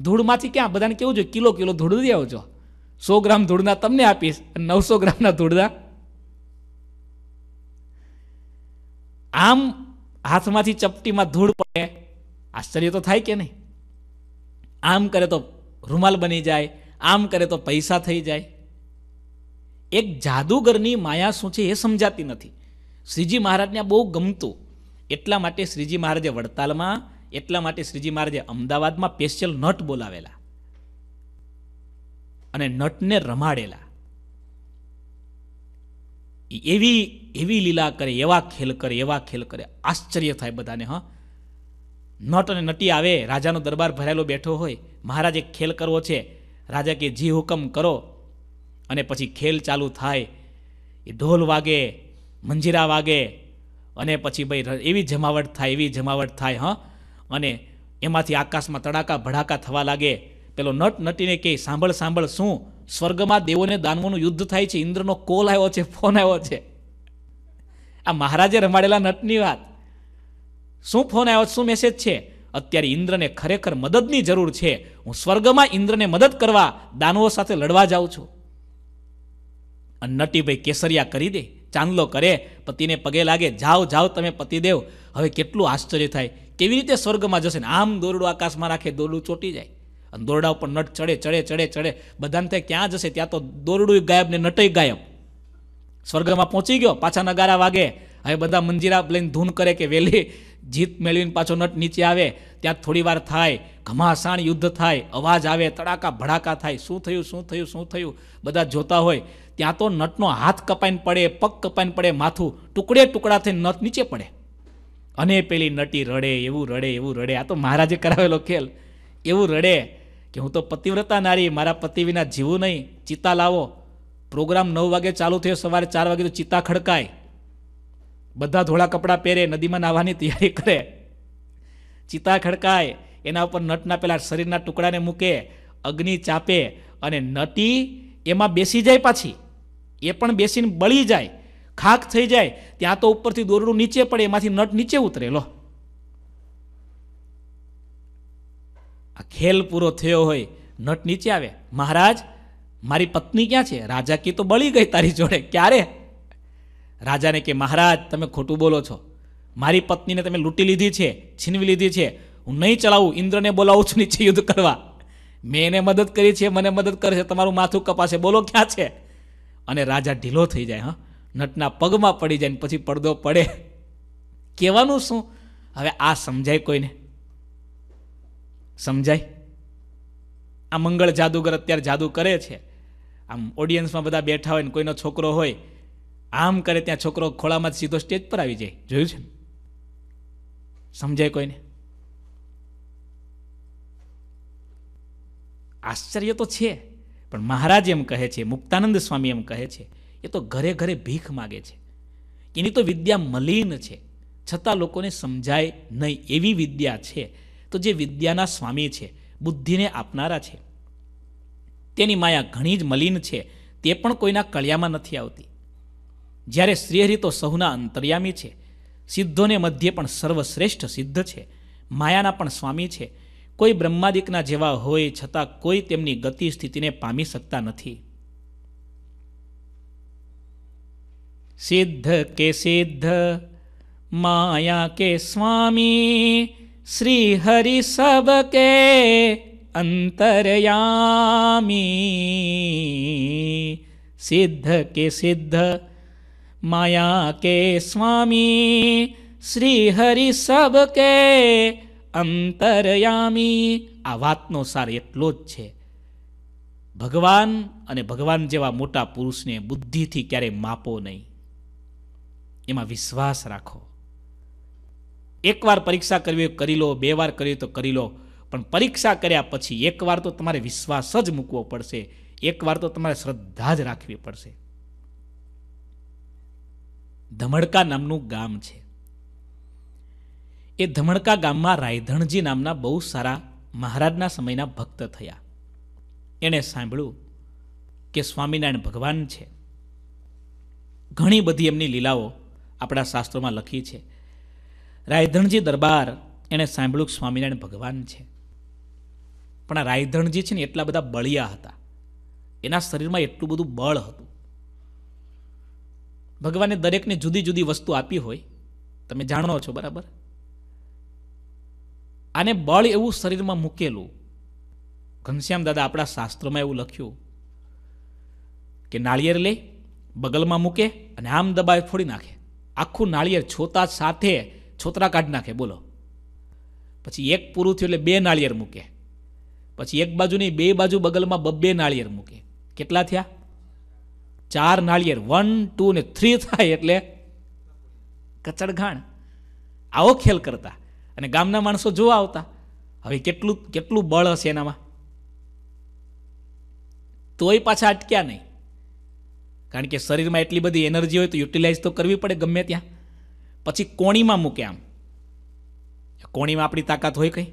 ધૂળમાંથી ક્યાં? બધાને કેવું જોઈએ? કિલો કિલો ધૂળ દઈ આવજો. સો ગ્રામ ધૂળના તમને આપીશ અને નવસો ગ્રામના ધૂળના. આમ હાથમાંથી ચપટીમાં ધૂળ પડે. આશ્ચર્ય તો થાય કે નહીં? આમ કરે તો રૂમાલ બની જાય. આમ કરે તો પૈસા થઈ જાય. એક જાદુગરની માયા શું છે એ સમજાતી નથી. શ્રીજી મહારાજને બહુ ગમતું. એટલા માટે શ્રીજી મહારાજે વડતાલમાં, એટલા માટે શ્રીજી મહારાજે અમદાવાદમાં સ્પેશિયલ નટ બોલાવેલા અને નટને રમાડેલા. એવી એવી લીલા કરે, એવા ખેલ કરે, એવા ખેલ કરે. આશ્ચર્ય થાય બધાને, હા. નટ અને નટી આવે, રાજાનો દરબાર ભરાયેલો બેઠો હોય, મહારાજે ખેલ કરવો છે. રાજા કે, જી હુકમ કરો. અને પછી ખેલ ચાલુ થાય. એ ઢોલ વાગે, મંજીરા વાગે, અને પછી ભાઈ એવી જમાવટ થાય, એવી જમાવટ થાય, હં. અને એમાંથી આકાશમાં તડાકા, ભડાકા થવા લાગે. પેલો નટ નટીને કહે સાંભળ સાંભળ, શું? સ્વર્ગમાં દેવોને દાનવોનું યુદ્ધ થાય છે, ઇન્દ્રનો કોલ આવ્યો છે, ફોન આવ્યો છે. આ મહારાજે રમાડેલા નટની વાત. શું ફોન આવ્યો? શું મેસેજ છે? અત્યારે ઇન્દ્રને ખરેખર મદદની જરૂર છે. હું સ્વર્ગમાં ઇન્દ્રને મદદ કરવા દાનવો સાથે લડવા જાઉં છું. અને નટીભાઈ કેસરિયા કરી દે, ચાંદલો કરે, પતિને પગે લાગે, જાઓ જાઓ તમે પતિદેવ. હવે કેટલું આશ્ચર્ય થાય. કેવી રીતે સ્વર્ગમાં જશે ને? આમ દોરડું આકાશમાં રાખે, દોરડું ચોટી જાય. અને દોરડા ઉપર નટ ચડે ચડે ચડે ચડે. બધાને થાય ક્યાં જશે? ત્યાં તો દોરડું ગાયબ ને નટય ગાયબ. સ્વર્ગમાં પહોંચી ગયો, પાછા નગારા વાગે. હવે બધા મંજીરા લઈને ધૂન કરે કે વહેલી જીત મેળવીને પાછો નટ નીચે આવે, ત્યાં થોડી વાર થાય, ઘમાસાણ યુદ્ધ થાય, અવાજ આવે, તડાકા ભડાકા થાય, શું થયું શું થયું શું થયું, બધા જોતા હોય, ત્યાં તો નટનો હાથ કપાઈને પડે, પગ કપાઈને પડે, માથું ટુકડે ટુકડા થઈને નટ નીચે પડે. અને પેલી નટી રડે, એવું રડે એવું રડે. આ તો મહારાજે કરાવેલો ખેલ. એવું રડે કે હું તો પતિવ્રતા નારી, મારા પતિ વિના જીવું નહીં, ચિતા લાવો. પ્રોગ્રામ નવ વાગે ચાલુ થયો, સવારે ચાર વાગે તો ચિતા ખડકાય. બધા ધોળા કપડાં પહેરે, નદીમાં નાહવાની તૈયારી કરે. ચિતા ખડકાય, એના ઉપર નટના પેલા શરીરના ટુકડાને મૂકે, અગ્નિ ચાપે અને નટી એમાં બેસી જાય પાછી. એ પણ બેસીને બળી જાય ખાક થઈ જાય, ત્યાં તો ઉપરથી દોરડું નીચે પડે, એમાંથી નટ નીચે ઉતરે, લો. આ ખેલ પૂરો થયો હોય, નટ નીચે આવે. મહારાજ, મારી પત્ની ક્યાં છે? રાજા કી તો બળી ગઈ તારી જોડે. ક્યારે? રાજાને કે, મહારાજ, તમે ખોટું બોલો છો. મારી પત્નીને તમે લૂંટી લીધી છે, છીનવી લીધી છે. હું નહીં ચલાવું, ઇન્દ્રને બોલાવું છું નીચે યુદ્ધ કરવા. મેં એને મદદ કરી છે, મને મદદ કરે છે, તમારું માથું કપાશે. બોલો, ક્યાં છે? અને રાજા ઢીલો થઈ જાય, હા. નટના પગમાં પડી જાય ને પછી પડદો પડે. કહેવાનું શું? હવે આ સમજાય કોઈને? સમજાય? આ મંગળ જાદુગર અત્યારે જાદુ કરે છે. આમ ઓડિયન્સમાં બધા બેઠા હોય ને કોઈનો છોકરો હોય આમ કરે ત્યાં છોકરો ખોળામાં સીધો સ્ટેજ પર આવી જાય. જોયું છે સમજાય કોઈને? આશ્ચર્ય તો છે, પણ મહારાજ એમ કહે છે, મુક્તાનંદ સ્વામી એમ કહે છે, એ તો ઘરે ઘરે ભીખ માગે છે. એની તો વિદ્યા મલિન છે. છતાં લોકોને સમજાય નહીં એવી વિદ્યા છે તો જે વિદ્યાના સ્વામી છે, બુદ્ધિને આપનારા છે. તેની માયા ઘણી જ મલિન છે, તે પણ કોઈના કળિયામાં નથી આવતી. જ્યારે શ્રીહરિ તો સહુના અંતર્યામી છે, સિદ્ધોને મધ્ય પણ સર્વશ્રેષ્ઠ સિદ્ધ છે, માયાના પણ સ્વામી છે, કોઈ બ્રહ્માદિકના જેવા હોય છતાં કોઈ તેમની ગતિ સ્થિતિને પામી શકતા નથી. સિદ્ધ કે સિદ્ધ, માયા કે સ્વામી શ્રી હરિ સબ કે અંતરયામી. સિદ્ધ કે સિદ્ધ માયા કે સ્વામી શ્રી હરિ સબ કે અંતરયામી. આ વાતનો સાર એટલો જ છે. ભગવાન અને ભગવાન જેવા મોટા પુરુષને બુદ્ધિથી ક્યારેય માપો નહીં. એમાં વિશ્વાસ રાખો. એકવાર પરીક્ષા કરવી કરી લો, બે વાર કરવી તો કરી લો. પણ પરીક્ષા કર્યા પછી એકવાર તો તમારે વિશ્વાસ જ મૂકવો પડશે. એકવાર તો તમારે શ્રદ્ધા જ રાખવી પડશે. ધમડકા નામનું ગામ છે. એ ધમડકા ગામમાં રાયધણજી નામના બહુ સારા મહારાજના સમયના ભક્ત થયા. એણે સાંભળ્યું કે સ્વામિનારાયણ ભગવાન છે. ઘણી બધી એમની લીલાઓ આપણા શાસ્ત્રોમાં લખી છે. રાયધણજી દરબાર એણે સાંભળ્યું કે સ્વામિનારાયણ ભગવાન છે. પણ આ રાયધણજી છે ને એટલા બધા બળિયા હતા. એના શરીરમાં એટલું બધું બળ હતું. ભગવાને દરેકને જુદી જુદી વસ્તુ આપી હોય, તમે જાણો છો, બરાબર? આને બળ એવું શરીરમાં મૂકેલું. ઘનશ્યામ દાદા આપણા શાસ્ત્રોમાં એવું લખ્યું કે નાળિયેર લે, બગલમાં મૂકે અને આમ દબાવે ફોડી નાખે. આખું નાળિયેર છોતા સાથે છોતરા કાઢી નાખે, બોલો. પછી એક પૂરું થયું એટલે બે નાળિયેર મૂકે. પછી એક બાજુની બે બાજુ બગલમાં બબ્બે નાળિયેર મૂકે. કેટલા થયા? ચાર નાળિયેર. વન ટુ ને થ્રી થાય એટલે કચડઘાણ. આવો ખેલ કરતા. અને ગામના માણસો જોવા આવતા. હવે કેટલું કેટલું બળ હશે એનામાં? તોય પાછા અટક્યા નહીં. કારણ કે શરીરમાં એટલી બધી એનર્જી હોય તો યુટિલાઇઝ તો કરવી પડે ગમે ત્યાં. પછી કોણીમાં મૂકે આમ. કોણીમાં આપણી તાકાત હોય કંઈ?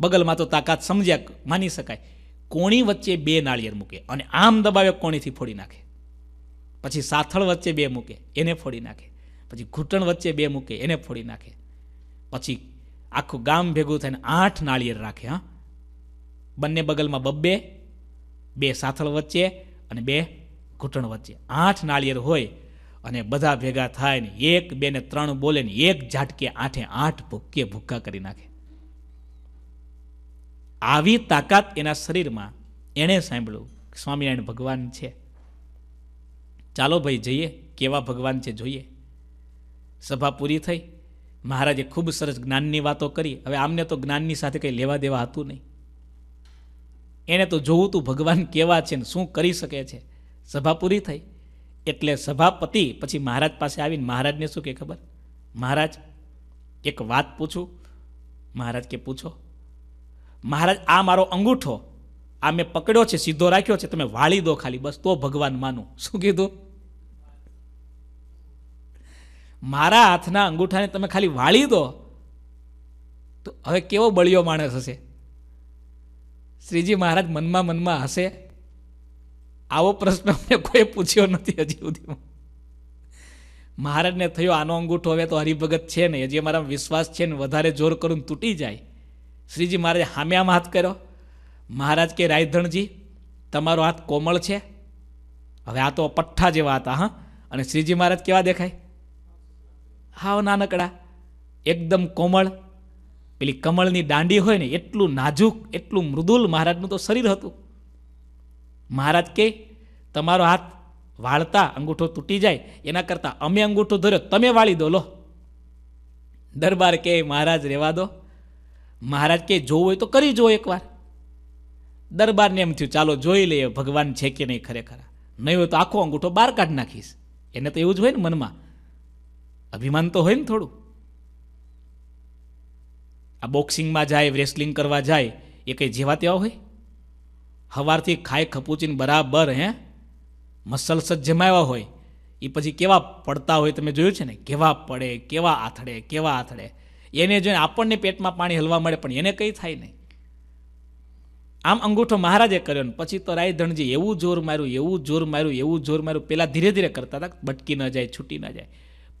બગલમાં તો તાકાત સમજ્યા, માની શકાય. કોણી વચ્ચે બે નાળિયેર મૂકે અને આમ દબાવે કોણીથી ફોડી નાખે. પછી સાથળ વચ્ચે બે મૂકે, એને ફોડી નાખે. પછી ઘૂંટણ વચ્ચે બે મૂકે, એને ફોડી નાખે. પછી આખું ગામ ભેગું થઈને આઠ નાળિયેર રાખે, હા. બંને બગલમાં બબ્બે, બે સાથળ વચ્ચે અને બે ઘૂંટણ વચ્ચે. આઠ નાળિયેર હોય અને બધા ભેગા થાય ને એક બે ને ત્રણ બોલે ને એક ઝાટકે આઠે આઠ ભૂક્કે ભૂક્કા કરી નાખે. આવી તાકાત એના શરીરમાં. એણે સાંભળ્યું સ્વામિનારાયણ ભગવાન છે. ચાલો ભાઈ જઈએ, કેવા ભગવાન છે જોઈએ. સભા પૂરી થઈ. મહારાજે ખૂબ સરસ જ્ઞાનની વાતો કરી. હવે આમને તો જ્ઞાનની સાથે કંઈ લેવા દેવા હતું નહીં. એણે તો જોવું તું ભગવાન કેવા છે ને શું કરી શકે છે. સભા પૂરી થઈ. એટલે સભાપતિ પછી મહારાજ પાસે આવીને મહારાજને શું કે ખબર? મહારાજ, એક વાત પૂછું? મહારાજ કે, પૂછો. મહારાજ, આ મારો અંગૂઠો આ મેં પકડ્યો છે, સીધો રાખ્યો છે, તમે વાળી દો ખાલી, બસ તો ભગવાન માનું. શું કીધું? મારા હાથના અંગૂઠાને તમે ખાલી વાળી દો, તો હવે કેવો બળિયો માણસ હશે? શ્રીજી મહારાજ મનમાં મનમાં હશે. આવો પ્રશ્ન અમને કોઈ પૂછ્યો નથી હજી સુધીમાં. મહારાજને થયો આનો અંગૂઠો, હવે તો હરિભગત છે ને હજી અમારા વિશ્વાસ છે ને, વધારે જોર કરું તૂટી જાય. શ્રીજી મહારાજે હામે હાથ કર્યો. મહારાજ કે, રાયધણજી, તમારો હાથ કોમળ છે. હવે આ તો પઠ્ઠા જેવા હતા, હા. અને શ્રીજી મહારાજ કેવા દેખાય? હાવ નાનકડા, એકદમ કોમળ. પેલી કમળની દાંડી હોય ને, એટલું નાજુક, એટલું મૃદુલ મહારાજનું તો શરીર હતું. મહારાજ કે, તમારો હાથ વાળતા અંગૂઠો તૂટી જાય, એના કરતાં અમે અંગૂઠો ધર્યો, તમે વાળી દો, લો. દરબાર કે, મહારાજ રહેવા દો. મહારાજ કે જોવું હોય તો કરી જુઓ એકવાર. દરબારને એમ થયું, ચાલો જોઈ લઈએ, ભગવાન છે કે નહીં ખરેખર? નહીં હોય તો આખો અંગૂઠો બહાર કાઢી નાખીશ. એને તો એવું જ હોય ને મનમાં. અભિમાન તો હોય ને થોડું. આ બોક્સિંગમાં જાય, રેસલિંગ કરવા જાય, એ કંઈ જેવા તેવા હોય? સવારથી ખાઈ ખપૂચીને બરાબર, હે? મસલ્સ જ જમાવ્યા હોય. એ પછી કેવા પડતા હોય તમે જોયું છે ને? કેવા પડે, કેવા આથડે કેવા આથડે? એને જોઈને આપણને પેટમાં પાણી હલવા મળે, પણ એને કંઈ થાય નહીં. આમ અંગૂઠો મહારાજે કર્યો ને પછી તો રાયધણજી એવું જોર માર્યું, એવું જોર માર્યું, એવું જોર માર્યું. પહેલાં ધીરે ધીરે કરતા હતા બટકી ન જાય, છૂટી ન જાય.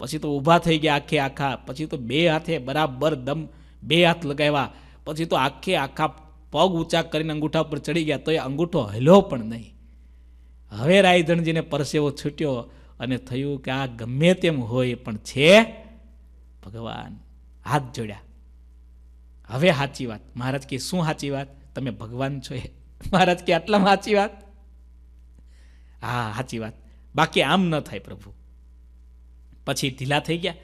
પછી તો ઊભા થઈ ગયા આખે આખા, પછી તો બે હાથે બરાબર દમ, બે હાથ લગાવ્યા. પછી તો આખે આખા પગ ઊંચા કરીને અંગૂઠા ઉપર ચડી ગયા તો એ અંગૂઠો હલ્યો પણ નહીં. હવે રાયધણજીને પરસેવો છૂટ્યો અને થયું કે આ ગમે તેમ હોય, પણ છે ભગવાન. હાથ જોડ્યા. હવે સાચી વાત. મહારાજ કે, શું સાચી વાત? તમે ભગવાન છો એ. મહારાજ કે, આટલામાં સાચી વાત? હા, સાચી વાત. બાકી આમ ન થાય પ્રભુ. પછી ઢીલા થઈ ગયા.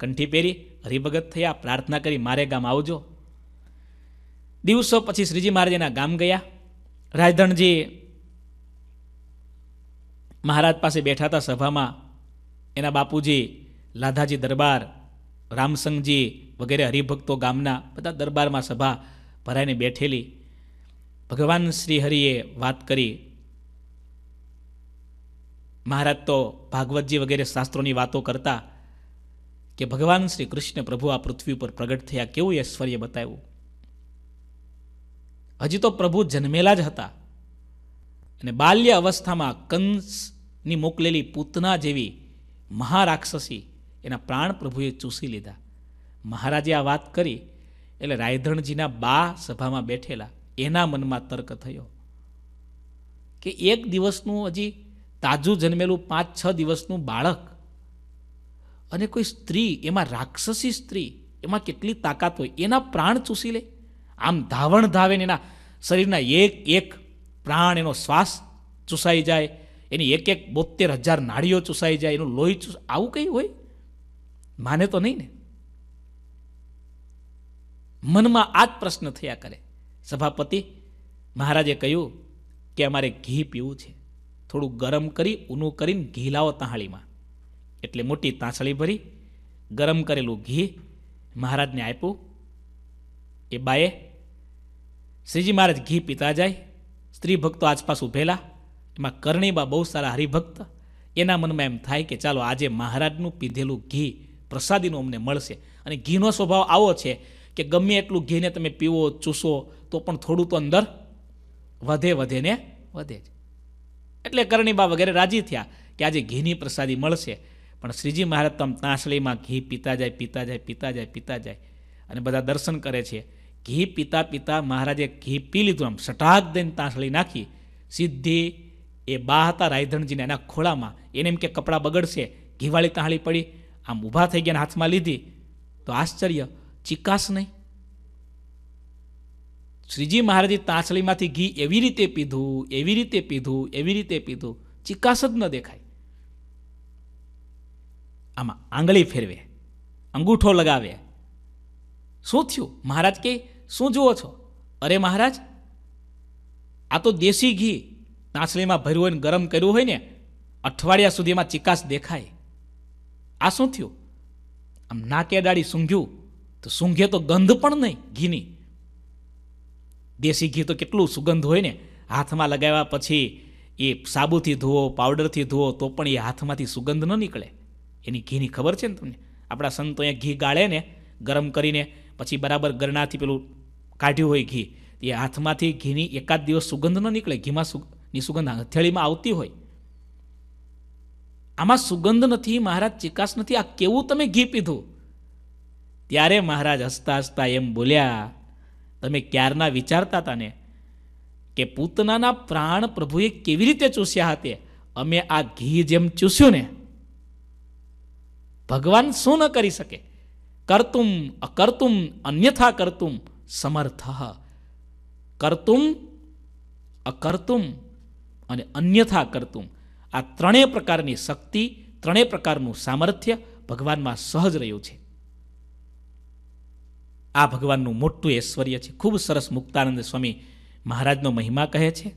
કંઠી પહેરી હરિભગત થયા. પ્રાર્થના કરી, મારે ગામ આવજો. દિવસો પછી શ્રીજી મહારાજના ગામ ગયા. રાજધણજી મહારાજ પાસે બેઠા હતા સભામાં. એના બાપુજી, લાધાજી દરબાર, રામસંગજી વગેરે હરિભક્તો ગામના બધા દરબારમાં સભા ભરાઈને બેઠેલી. ભગવાન શ્રી હરિએ વાત કરી. મહારાજ તો ભાગવતજી વગેરે શાસ્ત્રોની વાતો કરતા કે ભગવાન શ્રી કૃષ્ણ પ્રભુ આ પૃથ્વી ઉપર પ્રગટ થયા કેવું ઐશ્વર્ય બતાવ્યું? હજી તો પ્રભુ જન્મેલા જ હતા. અને બાલ્ય અવસ્થામાં કંસની મોકલેલી પૂતના જેવી મહારાક્ષસી એના પ્રાણ પ્રભુએ ચૂસી લીધા. મહારાજે આ વાત કરી એટલે રાયધણજીના બા સભામાં બેઠેલા, એના મનમાં તર્ક થયો કે એક દિવસનું હજી તાજું જન્મેલું પાંચ છ દિવસનું બાળક અને કોઈ સ્ત્રી, એમાં રાક્ષસી સ્ત્રી, એમાં કેટલી તાકાત હોય, એના પ્રાણ ચૂસી લે? આમ ધાવણ ધાવે એના શરીરના એક એક પ્રાણ એનો શ્વાસ ચૂસાઈ જાય, એની એક એક બોતેર હજાર નાડીઓ ચૂસાઈ જાય, એનું લોહી ચૂસ, આવું કંઈ હોય? માને તો નહીં ને. મનમાં આ જ પ્રશ્ન થયા કરે. સભાપતિ મહારાજે કહ્યું કે અમારે ઘી પીવું છે. થોડું ગરમ કરી ઊનું કરીને ઘી લાવો તાંહાળીમાં. એટલે મોટી તાંસળી ભરી ગરમ કરેલું ઘી મહારાજને આપ્યું. એ બાએ શ્રીજી મહારાજ ઘી પીતા જાય. સ્ત્રી ભક્તો આસપાસ ઉભેલા એમાં કરણીબા બહુ સારા હરિભક્ત. એના મનમાં એમ થાય કે ચાલો આજે મહારાજનું પીધેલું ઘી પ્રસાદીનું અમને મળશે. અને ઘીનો સ્વભાવ આવો છે કે ગમે એટલું ઘીને તમે પીવો, ચૂસો, તો પણ થોડું તો અંદર વધે વધે ને વધે જ. એટલે કરણીબા વગેરે રાજી થયા કે આજે ઘીની પ્રસાદી મળશે. પણ શ્રીજી મહારાજ તમ તાંસળીમાં ઘી પીતા જાય પીતા જાય પીતા જાય પીતા જાય. અને બધા દર્શન કરે છે. ઘી પીતા પીતા મહારાજે ઘી પી લીધું આમ, સટાક દઈને તાંસળી નાખી. સીધી એ બા હતા રાયધણજીને એના ખોળામાં. એને એમ કે કપડાં બગડશે, ઘીવાળી તાંહળી પડી. આમ ઊભા થઈ ગયા હાથમાં લીધી. તો આશ્ચર્ય ચિકાસ નહીં શ્રીજી મહારાજે તાંસળીમાંથી ઘી એવી રીતે પીધું, એવી રીતે પીધું, એવી રીતે પીધું. ચિકાસ જ ન દેખાય. આમાં આંગળી ફેરવે, અંગૂઠો લગાવે. શું થયું? મહારાજ કે, શું જુઓ છો? અરે મહારાજ, આ તો દેશી ઘી. તાંસળીમાં ભર્યું હોય ને ગરમ કર્યું હોય ને, અઠવાડિયા સુધીમાં ચિકાસ દેખાય. આ શું થયું? આમ નાકે ડાળી સૂંઘ્યું. તો સૂંઘે તો ગંધ પણ નહીં, ઘીની. દેશી ઘી તો કેટલું સુગંધ હોય ને, હાથમાં લગાવ્યા પછી એ સાબુથી ધોવો, પાવડરથી ધોવો, તો પણ એ હાથમાંથી સુગંધ ન નીકળે. એની ઘીની ખબર છે ને તમને? આપણા સંતો અહીંયા ઘી ગાળે ને, ગરમ કરીને, પછી બરાબર ગરણાથી પેલું કાઢ્યું હોય ઘી, એ હાથમાંથી ઘીની એકાદ દિવસ સુગંધ ન નીકળે, ઘીમાં ની સુગંધ હથેળીમાં આવતી હોય. આમાં સુગંધ નથી, મહારાજ, ચિકાસ નથી, આ કેવું તમે ઘી પીધું? ત્યારે મહારાજ હસતા હસતા એમ બોલ્યા, તમે ક્યારના વિચારતા હતા ને? કે પૂતનાના પ્રાણ પ્રભુએ કેવી રીતે ચૂસ્યા હતા? અમે આ ઘી જેમ ચૂસ્યું ને? ભગવાન શું ન કરી શકે? કરતુમ અકર્તુમ અન્યથા કરતુમ સમર્થ. કરતુમ અકર્તુમ અને અન્યથા કરતુમ. આ ત્રણેય પ્રકારની શક્તિ, ત્રણેય પ્રકારનું સામર્થ્ય ભગવાનમાં સહજ રહ્યું છે. આ ભગવાનનું મોટું ઐશ્વર્ય છે. ખૂબ સરસ મુક્તાનંદ સ્વામી મહારાજનો મહિમા કહે છે.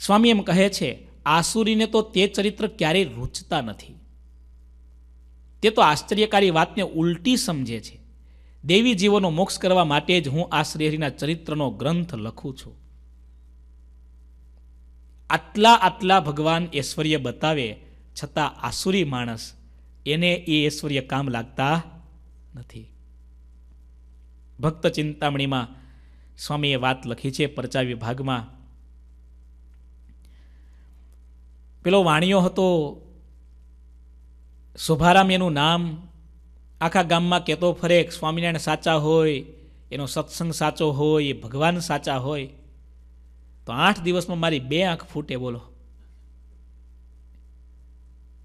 સ્વામી એમ કહે છે, આસુરીને તો તે ચરિત્ર ક્યારેય રૂચતા નથી. તે તો આશ્ચર્યકારી વાતને ઉલટી સમજે છે. દેવી જીવોનો મોક્ષ કરવા માટે જ હું આ શ્રીહરિના ચરિત્રનો ગ્રંથ લખું છું. આટલા આટલા ભગવાન ઐશ્વર્ય બતાવે, છતાં આસુરી માણસ એને એ ઐશ્વર્ય કામ લાગતા નથી. ભક્ત ચિંતામણીમાં સ્વામીએ વાત લખી છે પરચા વિભાગમાં. પેલો વાણિયો હતો, શોભારામ એનું નામ આખા ગામમાં કહેતો ફરે સ્વામિનારાયણ સાચા હોય, એનો સત્સંગ સાચો હોય, એ ભગવાન સાચા હોય. તો આઠ દિવસમાં મારી બે આંખ ફૂટે, બોલો.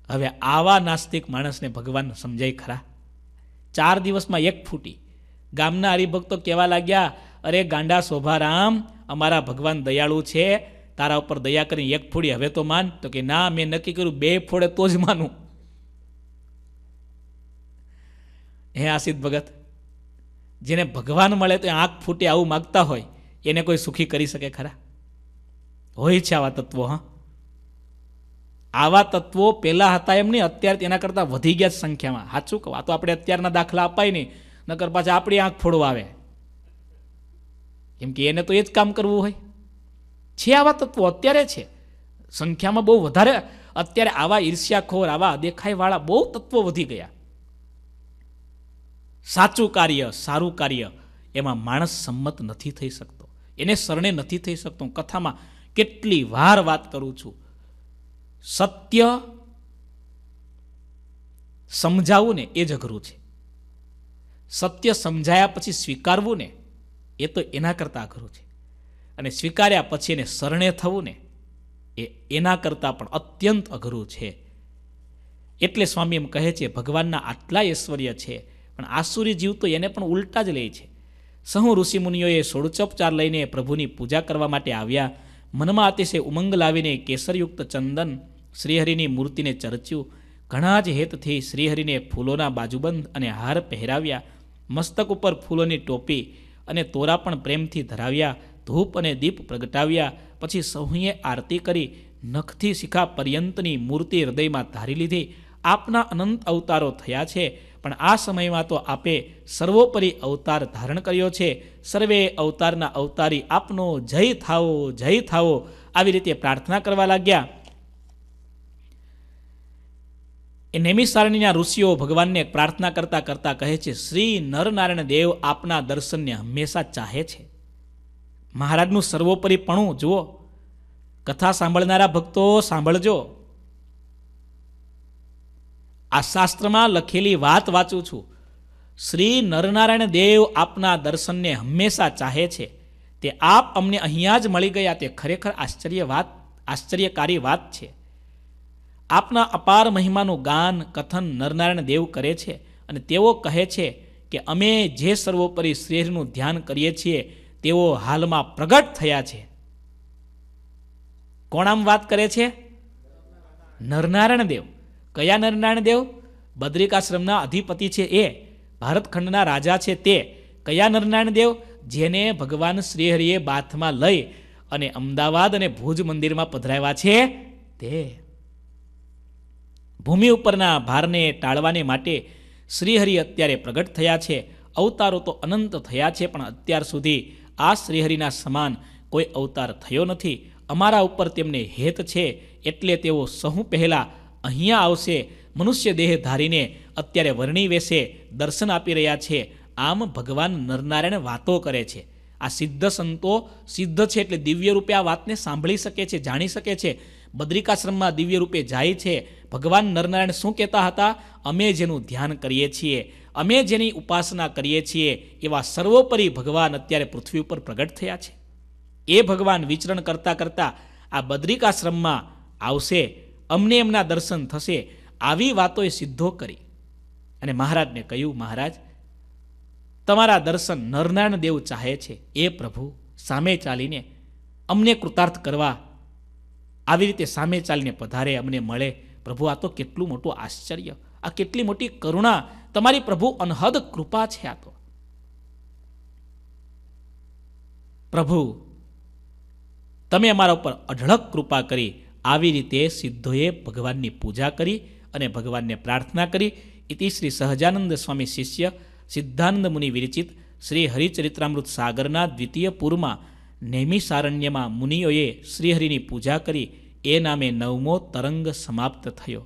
હવે આવા નાસ્તિક માણસને ભગવાન સમજાય ખરા. ચાર દિવસમાં એક ફૂટી. ગામના હરિભક્તો કહેવા લાગ્યા, અરે ગાંડા શોભારામ, અમારા ભગવાન દયાળુ છે. તારા ઉપર દયા કરીને એક ફોડી હવે તો માન. તો કે, ના, મેં નક્કી કર્યું બે ફોડે તો જ માનું. હે આસિત ભગત, જેને ભગવાન મળે તો આંખ ફૂટે આવું માગતા હોય, એને કોઈ સુખી કરી શકે ખરા? હોય છે આવા તત્વો, હા. આવા તત્વો પહેલા હતા એમ નહીં, અત્યારે તેના કરતાં વધી ગયા સંખ્યામાં. સાચું કહું, આ તો આપણે અત્યારના દાખલા અપાય નહીં. નકર પાછા આપણી આંખ ફોડવા આવે. કેમ કે એને તો એ જ કામ કરવું હોય. છે આવા તત્વો, અત્યારે છે. સંખ્યામાં બહુ વધારે, અત્યારે આવા ઈર્ષ્યાખોર, આવા દેખાયવાળા બહુ તત્વો વધી ગયા. સાચું કાર્ય, સારું કાર્ય એમાં માણસ સંમત નથી થઈ શકતો. એને શરણે નથી થઈ શકતો. કથામાં કેટલી વાર વાત કરું છું. સત્ય સમજાવવું ને એ જ અઘરું છે. સત્ય સમજાયા પછી સ્વીકારવું ને એ તો એના કરતાં અઘરું છે. અને સ્વીકાર્યા પછી એને શરણે થવું ને એ એના કરતાં પણ અત્યંત અઘરું છે. એટલે સ્વામી એમ કહે છે, ભગવાનના આટલા ઐશ્વર્ય છે, પણ આસુરી જીવ તો એને પણ ઉલટા જ લે છે. સહુ ઋષિમુનિઓએ સોળચોપચાર લઈને પ્રભુની પૂજા કરવા માટે આવ્યા. મનમાં અતિશય ઉમંગ લાવીને કેસરયુક્ત ચંદન શ્રીહરિની મૂર્તિને ચર્ચ્યું. ઘણા જ હેતથી શ્રીહરિને ફૂલોના બાજુબંધ અને હાર પહેરાવ્યા. મસ્તક ઉપર ફૂલોની ટોપી અને તોરા પણ પ્રેમથી ધરાવ્યા, ધૂપ અને દીપ પ્રગટાવ્યા. પછી સૌએ આરતી કરી, નખથી શિખા પર્યંતની મૂર્તિ હૃદયમાં ધારી લીધી. આપના અનંત અવતારો થયા છે, પણ આ સમયમાં તો આપે સર્વોપરી અવતાર ધારણ કર્યો છે. સર્વે અવતારના અવતારી આપનો જય થાવો જય થાવો આવી રીતે પ્રાર્થના કરવા લાગ્યા. એ નેમિસારણીના ઋષિઓ ભગવાનને પ્રાર્થના કરતા કરતા કહે છે, શ્રી નરનારાયણ દેવ આપના દર્શનને હંમેશા ચાહે છે. મહારાજનું સર્વોપરીપણું, જુઓ, કથા સાંભળનારા ભક્તો સાંભળજો. આ શાસ્ત્રમાં લખેલી વાત વાંચું છું. શ્રી નરનારાયણ દેવ આપના દર્શનને હંમેશા ચાહે છે. તે આપ અમને અહીંયા જ મળી ગયા, તે ખરેખર આશ્ચર્ય વાત, આશ્ચર્યકારી વાત છે. આપના અપાર મહિમાનું ગાન, કથન નરનારાયણ દેવ કરે છે અને તેઓ કહે છે કે અમે જે સર્વોપરી શ્રેષ્ઠનું ધ્યાન કરીએ છીએ, તેઓ હાલમાં પ્રગટ થયા છે. કોણ આમ વાત કરે છે? નરનારાયણ દેવ. કયા નરનારાયણ દેવ? બદ્રિકાશ્રમના અધિપતિ છે એ. ભારતખંડના રાજા છે તે. કયા નરનારાયણ દેવ? જેને ભગવાન શ્રીહરિએ બાથમાં લઈ અને અમદાવાદ અને ભુજ મંદિરમાં પધરાવ્યા છે તે. ભૂમિ ઉપરના ભારને ટાળવાને માટે શ્રીહરિ અત્યારે પ્રગટ થયા છે. અવતારો તો અનંત થયા છે, પણ અત્યાર સુધી આ શ્રીહરિના સમાન કોઈ અવતાર થયો નથી. અમારા ઉપર તેમને હેત છે, એટલે તેઓ સહુ પહેલાં અહીંયા આવશે. મનુષ્ય દેહ ધારીને અત્યારે વર્ણી વેશે, દર્શન આપી રહ્યા છે. આમ ભગવાન નરનારાયણ વાતો કરે છે. આ સિદ્ધ સંતો સિદ્ધ છે, એટલે દિવ્ય રૂપે આ વાતને સાંભળી શકે છે, જાણી શકે છે. બદ્રિકાશ્રમમાં દિવ્ય રૂપે જાય છે. ભગવાન નરનારાયણ શું કહેતા હતા? અમે જેનું ધ્યાન કરીએ છીએ, અમે જેની ઉપાસના કરીએ છીએ, એવા સર્વોપરી ભગવાન અત્યારે પૃથ્વી ઉપર પ્રગટ થયા છે. એ ભગવાન વિચરણ કરતાં કરતાં આ બદ્રિકાશ્રમમાં આવશે, અમને એમના દર્શન થશે, આવી વાતોએ સિદ્ધો કરી. અને મહારાજને કહ્યું, મહારાજ, તમારા દર્શન નરનારાયણ દેવ ચાહે છે. એ પ્રભુ, સામે ચાલીને અમને કૃતાર્થ કરવા આવી રીતે સામે ચાલીને પધારે, અમને મળે. પ્રભુ, આ તો કેટલું મોટું આશ્ચર્ય. આ કેટલી મોટી કરુણા. તમારી પ્રભુ અનહદ કૃપા છે આ તો. પ્રભુ, તમે અમારા ઉપર અઢળક કૃપા કરી, આવી રીતે સિદ્ધોએ ભગવાનની પૂજા કરી અને ભગવાનને પ્રાર્થના કરી. ઇતિ શ્રી સહજાનંદ સ્વામી શિષ્ય સિદ્ધાનંદ મુનિ વિરચિત શ્રી હરિચરિત્રામૃત સાગરના દ્વિતીય પૂરમાં નૈમિષારણ્યમાં મુનિઓએ શ્રીહરિની પૂજા કરી એ નામે નવમો તરંગ સમાપ્ત થયો.